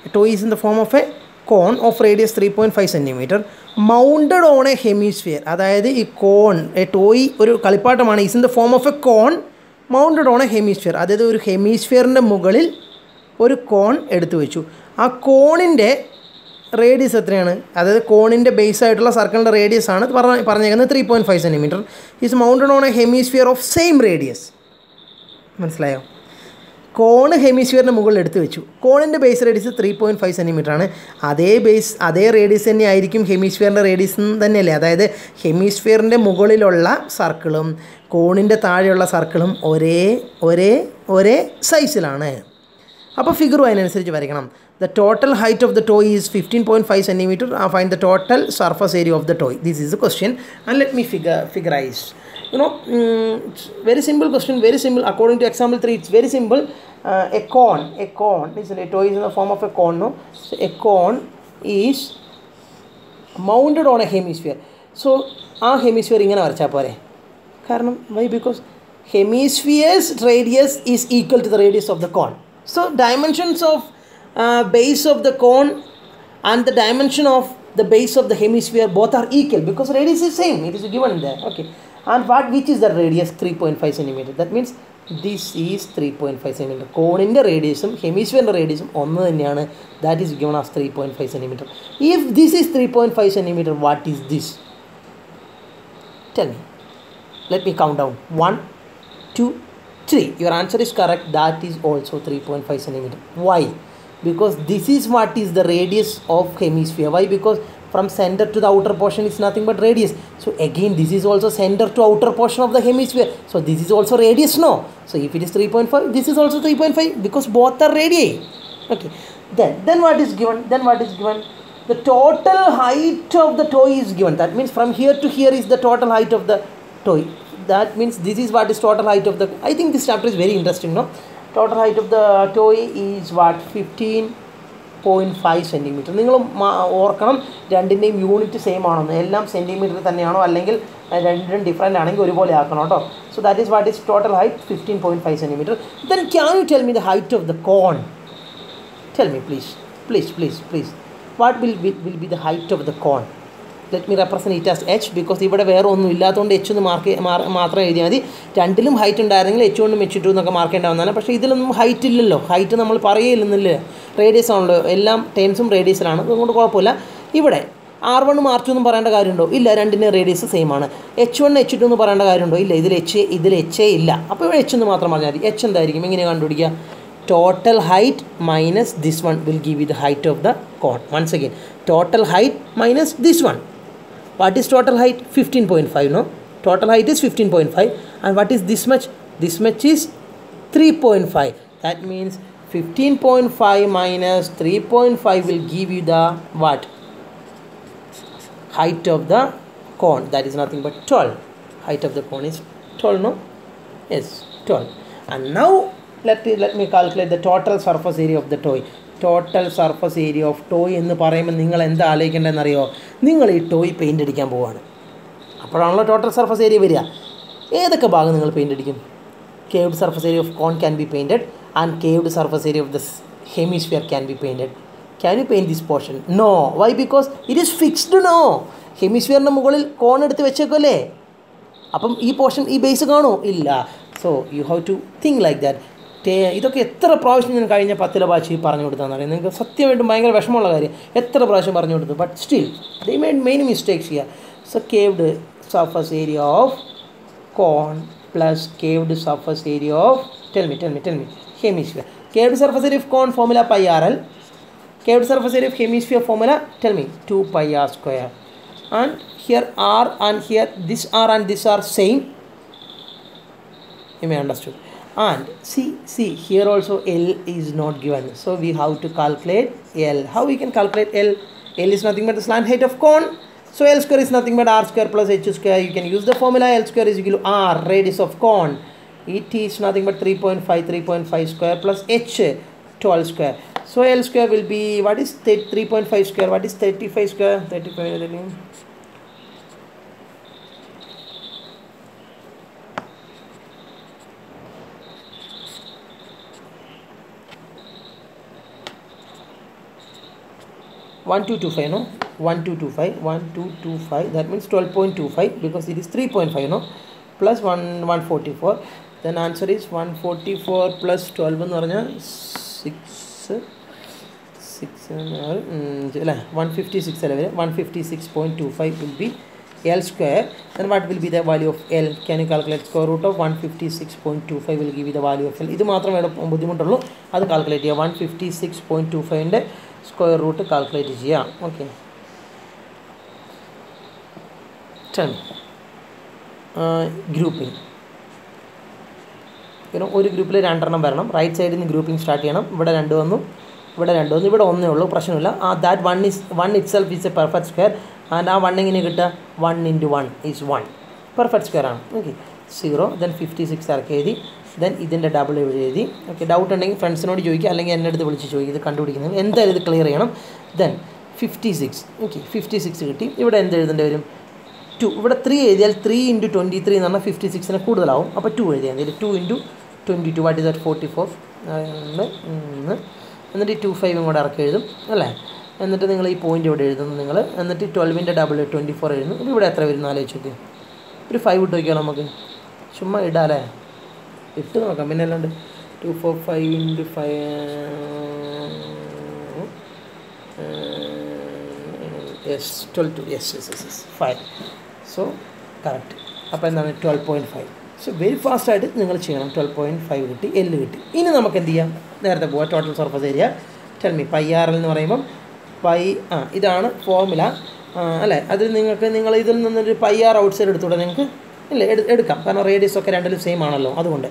a toy is in the form of a cone of radius three point five centimetre mounted on a hemisphere അതായത് ഈ cone a toy ഒരു കളിപ്പാട്ടമാണ്. Is in the form of a cone mounted on a hemisphere അതായത് ഒരു ഹെമിസ്ഫിയറിന്റെ മുകളിൽ ഒരു കോൺ എടുത്തു വെച്ചു. ആ കോണിന്റെ റേഡിയസ് എത്രയാണ്? അതായത് കോണിന്റെ ബേസ് ആയിട്ടുള്ള സർക്കിളിന്റെ റേഡിയസ് ആണ് പറഞ്ഞ പറഞ്ഞേക്കുന്നത് three point five centimetre is mounted on a hemisphere of same radius മനസ്സിലായോ? കോണ് ഹെമിസ്ഫിയറിന്റെ മുകളിൽ എടുത്തു വെച്ചു. കോണിന്റെ base radius three point five centimetre ആണ്. അതേ ബേസ് അതേ റേഡിയസ് തന്നെ ആയിരിക്കും ഹെമിസ്ഫിയറിന്റെ റേഡിയസ് തന്നെയല്ലേ? അതായത് ഹെമിസ്ഫിയറിന്റെ മുകളിലുള്ള സർക്കിളും കോണിന്റെ താഴെയുള്ള സർക്കിളും ഒരേ ഒരേ ഒരേ സൈസിലാണ്. അപ്പോൾ ഫിഗറും അതിനനുസരിച്ച് വരയ്ക്കണം. The total height of the toy is fifteen point five centimetre fine the total surface area of the toy this is a question and let me figure figurise you know very simple question very simple according to example three it's 3 simple a cone a cone means a toy is in toy is in the form of a cone is mounted on a hemisphere. So ആ hemisphere ഇങ്ങനെ വരച്ചാൽ പോരെ? കാരണം why because hemisphere's radius is equal to the radius of the cone so dimensions of base of the cone and the dimension of the base of the hemisphere both are equal because radius is same it is given there okay and what which is the radius 3.5 centimeter that means this is 3.5 centimeter കോണിന്റെ റേഡിയസും ഹെമിസ്ഫിയറിന്റെ റേഡിയസും ഒന്ന് തന്നെയാണ് that is given as three point five centimetre if this is three point five centimetre what is this tell me let me count down. One two three. Your answer is correct. That is also 3.5 centimeter. Why? Because this is what is the radius of hemisphere. Why? Because from center to the outer portion is nothing but radius. So again this is also center to outer portion of the hemisphere. So this is also radius no? So if it is 3.5 this is also 3.5 because both are radii okay. Then then what is given? Then what is given? The total height of the toy is given. That means from here to here is the total height of the toy that means this is what is total height of the i think this chapter is very interesting no? Total height of the toy is what? 15 point five centimetre നിങ്ങൾ ഓർക്കണം രണ്ടിന്റെയും unit same ആണെന്ന്. എല്ലാം centimetre തന്നെയാണോ? അല്ലെങ്കിൽ രണ്ടും different ആണെങ്കിൽ ഒരുപോലെ ആക്കണം കേട്ടോ. So that is what is total height fifteen point five centimetre then can you tell me the height of the cone tell me please please please please what will will be the height of the cone let me represent it as H because ഇവിടെ വേറെ ഒന്നും ഇല്ലാത്തതുകൊണ്ട് H ഒന്ന് mark മാത്രം എഴുതിയാൽ മതി. രണ്ടിലും height ഉണ്ടായിരുന്നെങ്കിൽ എച്ച് കൊണ്ടും എച്ച് ടു എന്നൊക്കെ മാർക്ക് ഉണ്ടാവുന്നതാണ് പക്ഷേ ഇതിലൊന്നും ഹൈറ്റ് ഇല്ലല്ലോ. ഹൈറ്റ് നമ്മൾ പറയില്ലെന്നില്ല റേഡിയസ് ആണല്ലോ. എല്ലാം ടേംസും റേഡിയസിലാണ് അതുകൊണ്ട് കുഴപ്പമില്ല. ഇവിടെ ആർ വണ്ണും ആർ ടു എന്നും പറയേണ്ട കാര്യമുണ്ടോ? ഇല്ല രണ്ടിന്റെ റേഡിയസ് സെയിം ആണ്. എച്ച് വൺ എച്ച് ടു എന്ന് പറയേണ്ട കാര്യമുണ്ടോ? ഇല്ല ഇതിൽ എച്ച് ഇതിൽ എച്ചേ ഇല്ല. അപ്പോൾ ഇവിടെ എച്ച് എന്ന് മാത്രം പറഞ്ഞാൽ മതി. എച്ച് എന്തായിരിക്കും? എങ്ങനെ കണ്ടുപിടിക്കുക? Total height minus this one will give you the height of the cone once again total height minus this one. What is total height? 15.5 no? Total height is 15.5 and what is this much? This much is 3.5 that means 15.5 minus 3.5 will give you the what? Height of the cone. That is nothing but 12 height of the cone is 12 no? Yes 12 and now let me, let me calculate the total surface area of the toy total surface area of toy എന്ന് പറയുമ്പോൾ നിങ്ങൾ എന്താ ആലോചിക്കേണ്ടതെന്ന് അറിയോ നിങ്ങൾ ഈ toy paint അടിക്കാൻ പോവുകയാണ് അപ്പോഴാണല്ലോ total surface area വരിക. ഏതൊക്കെ ഭാഗം നിങ്ങൾ പെയിന്റ് അടിക്കും? Curved surface area of cone can be painted and curved surface area of the hemisphere can be painted can you paint this portion no why because it is fixed no ഹെമിസ്ഫിയറിന്റെ മുകളിൽ cone എടുത്ത് വെച്ചേക്കല്ലേ അപ്പം ഈ portion ഈ base കാണോ? ഇല്ല. So you have to think like that ടേ ഇതൊക്കെ എത്ര പ്രാവശ്യം ഞാൻ കഴിഞ്ഞ പത്തിലെ ഭാഷയിൽ പറഞ്ഞു കൊടുത്താന്ന് അറിയാം. നിങ്ങൾക്ക് സത്യമായിട്ടും ഭയങ്കര വിഷമമുള്ള കാര്യം. എത്ര പ്രാവശ്യം പറഞ്ഞു കൊടുത്തു? But still they made main mistakes ചെയ്യുക so curved surface area of cone plus curved surface area of tell me tell me tell me hemisphere curved surface area of cone formula pi R L curved surface area of hemisphere formula tell me two pi R square and here R and here this R and this R same you may understood and see see here also l is not given. So we have to calculate l. How we can calculate l? L is nothing but the slant height of cone. So l square is nothing but r square plus h square. You can use the formula. L square is equal to r radius of cone. It is nothing but 3.5 3.5 square plus h 12 square. So l square will be what is 3.5 square? What is 35 square? 35 one two two five no one two two five one two two five that means twelve point two five because it is three point five no plus one one forty four then answer is one forty four plus twelve എന്ന് പറഞ്ഞാൽ six six അല്ലേ one fifty six അല്ലേ വരെ one fifty six point two five will be L square then what will be the value of L can you calculate square root of 156.25 will give you the value of L ഇത് മാത്രമേ ബുദ്ധിമുട്ടുള്ളൂ അത് calculate ചെയ്യുക one fifty square root calculate ചെയ്യാം. Okay ten grouping പിന്നെ ഒരു ഗ്രൂപ്പിൽ രണ്ടെണ്ണം വരണം. റൈറ്റ് സൈഡിൽ നിന്ന് ഗ്രൂപ്പിംഗ് സ്റ്റാർട്ട് ചെയ്യണം. ഇവിടെ രണ്ട് വന്നു. ഇവിടെ രണ്ട് വന്നു. ഇവിടെ ഒന്നേ ഉള്ളൂ. പ്രശ്നമില്ല. ആ that one is one itself is a perfect square and ആ വൺ എങ്ങനെ കിട്ടുക? One into one is one perfect square ആണ്. Okay zero then fifty six ഇറക്കി എഴുതി ദെൻ ഇതിന്റെ ഡബിൾ എഴുതി. ഓക്കെ ഡൗട്ട് ഉണ്ടെങ്കിൽ ഫ്രണ്ട്സിനോട് ചോദിക്കുക അല്ലെങ്കിൽ എന്റെ അടുത്ത് വിളിച്ച് ചോദിക്കുക. ഇത് കണ്ടുപിടിക്കുന്നത് എന്തായാലും ഇത് ക്ലിയർ ചെയ്യണം. Then fifty six okay fifty six കിട്ടി. ഇവിടെ എന്ത് എഴുതേണ്ടി വരും? ടു ഇവിടെ ത്രീ എഴുതിയാൽ ത്രീ ഇന്റു ട്വന്റി ത്രീ എന്ന് പറഞ്ഞാൽ ഫിഫ്റ്റി സിക്സിന് കൂടുതലാവും. അപ്പോൾ ടു എഴുതിയാൽ മതി two into twenty two what is that forty four എന്നിട്ട് ടു ഫൈവും കൂടെ ഇറക്കി എഴുതും. അല്ലേ? എന്നിട്ട് നിങ്ങൾ ഈ പോയിന്റ് ഇവിടെ എഴുതുന്നു നിങ്ങൾ. എന്നിട്ട് ട്വൽവിന്റെ ഡബിൾ ട്വന്റി ഫോർ എഴുതുന്നു ഇവിടെ എത്ര വരുന്നു ആലോചിച്ച് നോക്കി. ഒരു ഫൈവ് ഇട്ട് നോക്കിയാൽ നമുക്ക്? ചുമ്മാ ഇടാല്ലേ ഇട്ട് നോക്കാം. പിന്നെ അല്ലാണ്ട് two four five into five yes twelve two yes yes yes yes five so correct അപ്പോൾ എന്താണ്? Twelve point five so very ഫാസ്റ്റായിട്ട് നിങ്ങൾ ചെയ്യണം. ട്വൽവ് പോയിന്റ് ഫൈവ് കിട്ടി എല്ല് കിട്ടി. ഇനി നമുക്ക് എന്ത് ചെയ്യാം? നേരത്തെ പോവാം. Total surface area tell me pi R L എന്ന് പറയുമ്പം പൈ ആ ഇതാണ് ഫോർമുല അല്ലേ? അത് നിങ്ങൾക്ക് നിങ്ങൾ ഇതിൽ നിന്നൊരു പൈ ആർ ഔട്ട് സൈഡ് എടുത്തുകൂടെ നിങ്ങൾക്ക്? ഇല്ല എടുക്കാം. കാരണം റേഡിയസ് ഒക്കെ രണ്ടിലും സെയിം ആണല്ലോ. അതുകൊണ്ട്.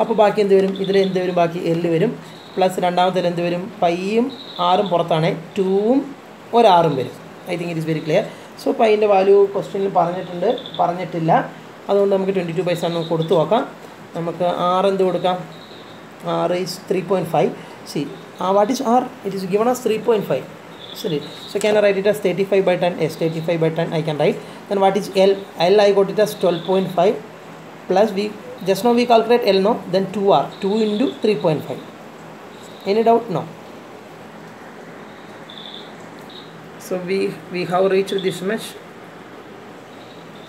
അപ്പോൾ ബാക്കി എന്ത് വരും? ഇതിൽ എന്ത് വരും? ബാക്കി എല്ല് വരും. പ്ലസ് രണ്ടാമത്തേൽ എന്ത് വരും? പൈയും ആറും പുറത്താണ്. ടൂവും ഒരാറും വരും. I think it is very clear so പൈന്റെ value ക്വസ്റ്റ്യനിൽ പറഞ്ഞിട്ടുണ്ട്. പറഞ്ഞിട്ടില്ല. അതുകൊണ്ട് നമുക്ക് ട്വന്റി ടു പൈസ നമുക്ക് കൊടുത്തു നോക്കാം. നമുക്ക് ആറ് എന്ത് കൊടുക്കാം? R is three point five C uh, what is r? It is given as 3.5 isn't it so can i write it as 35 by 10 yes 35 by 10 i can write. Then what is l? L i got it as 12.5 plus we just now we calculate l no? Then 2r 2 into 3.5 any doubt? No. So we we have reached this much.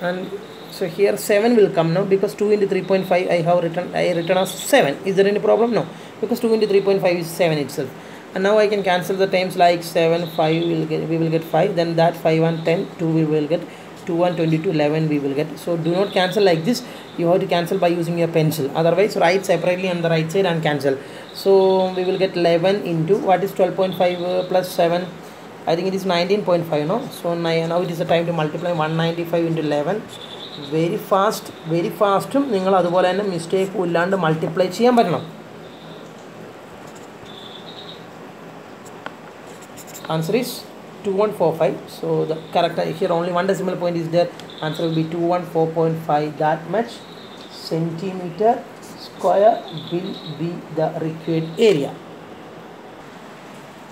And so here 7 will come now because 2 into 3.5 I have written I written as 7 is there any problem? No. Because 2 into 3.5 is 7 itself and now I can cancel the times like 7 5 we will get we will get 5 then that 5 and 10 2 we will get 2 and 22 11 we will get so do not cancel like this you have to cancel by using your pencil otherwise write separately on the right side and cancel so we will get 11 into what is 12.5 uh, plus 7 I think it is 19.5 no so now it is the time to multiply 195 into 11 very fast very ഫാസ്റ്റും നിങ്ങൾ അതുപോലെ തന്നെ മിസ്റ്റേക്കും ഇല്ലാണ്ട് answer is 2145 so the correct here only one decimal point is there answer will be 214.5 that much centimeter square will be the required area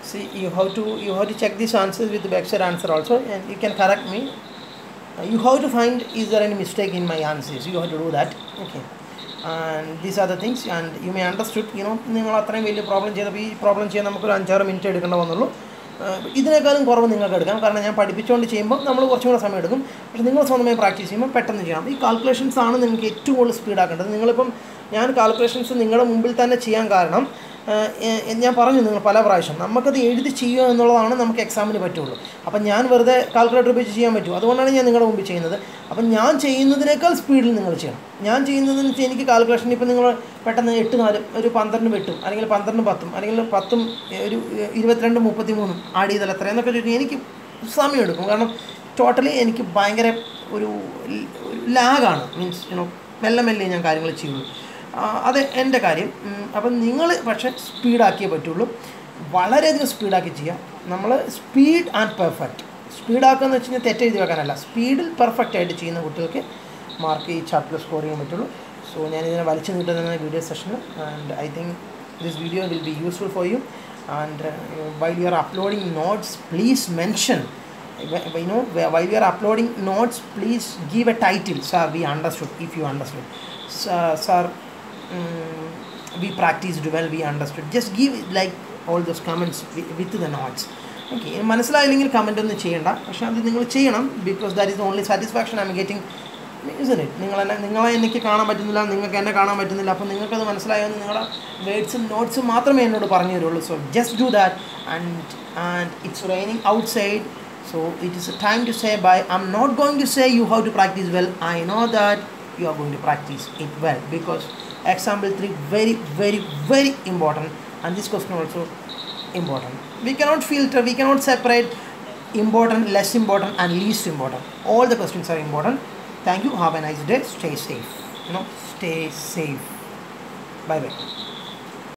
see you have to you have to check these answers with the backside answer also and you can correct me Uh, you have to find is there any mistake in my answers you have to do that okay and these are the things and you may understood you know നിങ്ങൾ അത്രയും വലിയ problem ചെയ്തപ്പോൾ ഈ problem ചെയ്യാൻ നമുക്കൊരു അഞ്ചാറ് minute എടുക്കേണ്ട വന്നുള്ളൂ ആഹ് ഇതിനേക്കാളും കുറവ് നിങ്ങൾക്ക് എടുക്കാം. കാരണം ഞാൻ പഠിപ്പിച്ചുകൊണ്ട് ചെയ്യുമ്പോൾ നമ്മൾ കുറച്ചും കൂടെ സമയം എടുക്കും. പക്ഷേ നിങ്ങൾ സ്വന്തമായി പ്രാക്ടീസ് ചെയ്യുമ്പോൾ പെട്ടെന്ന് ചെയ്യണം. ഈ കാൽക്കുലേഷൻസ് ആണ് നിങ്ങൾക്ക് ഏറ്റവും കൂടുതൽ സ്പീഡാക്കേണ്ടത് നിങ്ങളിപ്പം ഞാൻ കാൽക്കുലേഷൻസ് നിങ്ങളുടെ മുമ്പിൽ തന്നെ ചെയ്യാൻ കാരണം ഞാൻ പറഞ്ഞു നിങ്ങൾ പല പ്രാവശ്യം. നമുക്കത് എഴുതി ചെയ്യുക എന്നുള്ളതാണ് നമുക്ക് എക്സാമിന് പറ്റുള്ളൂ. അപ്പം ഞാൻ വെറുതെ കാൽക്കുലേറ്റർ ഉപയോഗിച്ച് ചെയ്യാൻ പറ്റും. അതുകൊണ്ടാണ് ഞാൻ നിങ്ങളുടെ മുമ്പിൽ ചെയ്യുന്നത്. അപ്പം ഞാൻ ചെയ്യുന്നതിനേക്കാൾ സ്പീഡിൽ നിങ്ങൾ ചെയ്യണം. ഞാൻ ചെയ്യുന്നതെന്ന് വെച്ചാൽ എനിക്ക് കാൽക്കുലേഷൻ ഇപ്പം നിങ്ങൾ പെട്ടെന്ന് എട്ട് നാലും ഒരു പന്ത്രണ്ടും എട്ടും അല്ലെങ്കിൽ പന്ത്രണ്ട് പത്തും അല്ലെങ്കിൽ പത്തും ഒരു ഇരുപത്തിരണ്ടും മുപ്പത്തി മൂന്നും ആഡ് ചെയ്താൽ എത്ര എന്നൊക്കെ ചോദിച്ചാൽ എനിക്ക് സമയം എടുക്കും. കാരണം ടോട്ടലി എനിക്ക് ഭയങ്കര ഒരു ലാഗാണ് മീൻസ് യുനോ മെല്ലെ മെല്ലെ ഞാൻ കാര്യങ്ങൾ ചെയ്യുള്ളൂ. അത് എന്റെ കാര്യം. അപ്പം നിങ്ങൾ പക്ഷേ സ്പീഡാക്കിയേ പറ്റുള്ളൂ. വളരെയധികം സ്പീഡാക്കി ചെയ്യാം. നമ്മൾ സ്പീഡ് ആൻഡ് പെർഫെക്റ്റ്. സ്പീഡാക്കുക എന്ന് വെച്ച് കഴിഞ്ഞാൽ തെറ്റെഴുതി വെക്കാനല്ല. സ്പീഡിൽ പെർഫെക്റ്റ് ആയിട്ട് ചെയ്യുന്ന കുട്ടികൾക്ക് മാർക്ക് ഈ ചാപ്റ്റർ സ്കോർ ചെയ്യാൻ പറ്റുള്ളൂ. സോ ഞാനിതിനെ വലിച്ചു നീട്ടുന്ന video session and I think this video will be useful for you and while you are uploading notes please mention you know while we are uploading notes please give a title. Sir we understood. If you understood. Sir, sir mm, we practiced well we understood. Just give like all those comments with, the notes. Okay മനസ്സിലായില്ലെങ്കിൽ comment ഒന്നും ചെയ്യണ്ട. പക്ഷേ അത് നിങ്ങൾ ചെയ്യണം because that is only satisfaction I'm getting is it നിങ്ങൾ എന്നെ നിങ്ങളെ എനിക്ക് കാണാൻ പറ്റുന്നില്ല നിങ്ങൾക്ക് എന്നെ കാണാൻ പറ്റുന്നില്ല. അപ്പോൾ നിങ്ങൾക്കത് മനസ്സിലായെന്ന് നിങ്ങളുടെ വേർഡ്സും നോട്ട്സും മാത്രമേ എന്നോട് പറഞ്ഞു തരുള്ളൂ. So just do that and and it's raining outside so it is a time to say bye I'm not going to say you have to practise well I know that you are going to practise it well because example 3 very very very important and this question also important. We cannot filter, we cannot separate important, less important and least important. All the questions are important. Thank you. Have a nice day. Stay safe. You know, stay safe. Bye bye.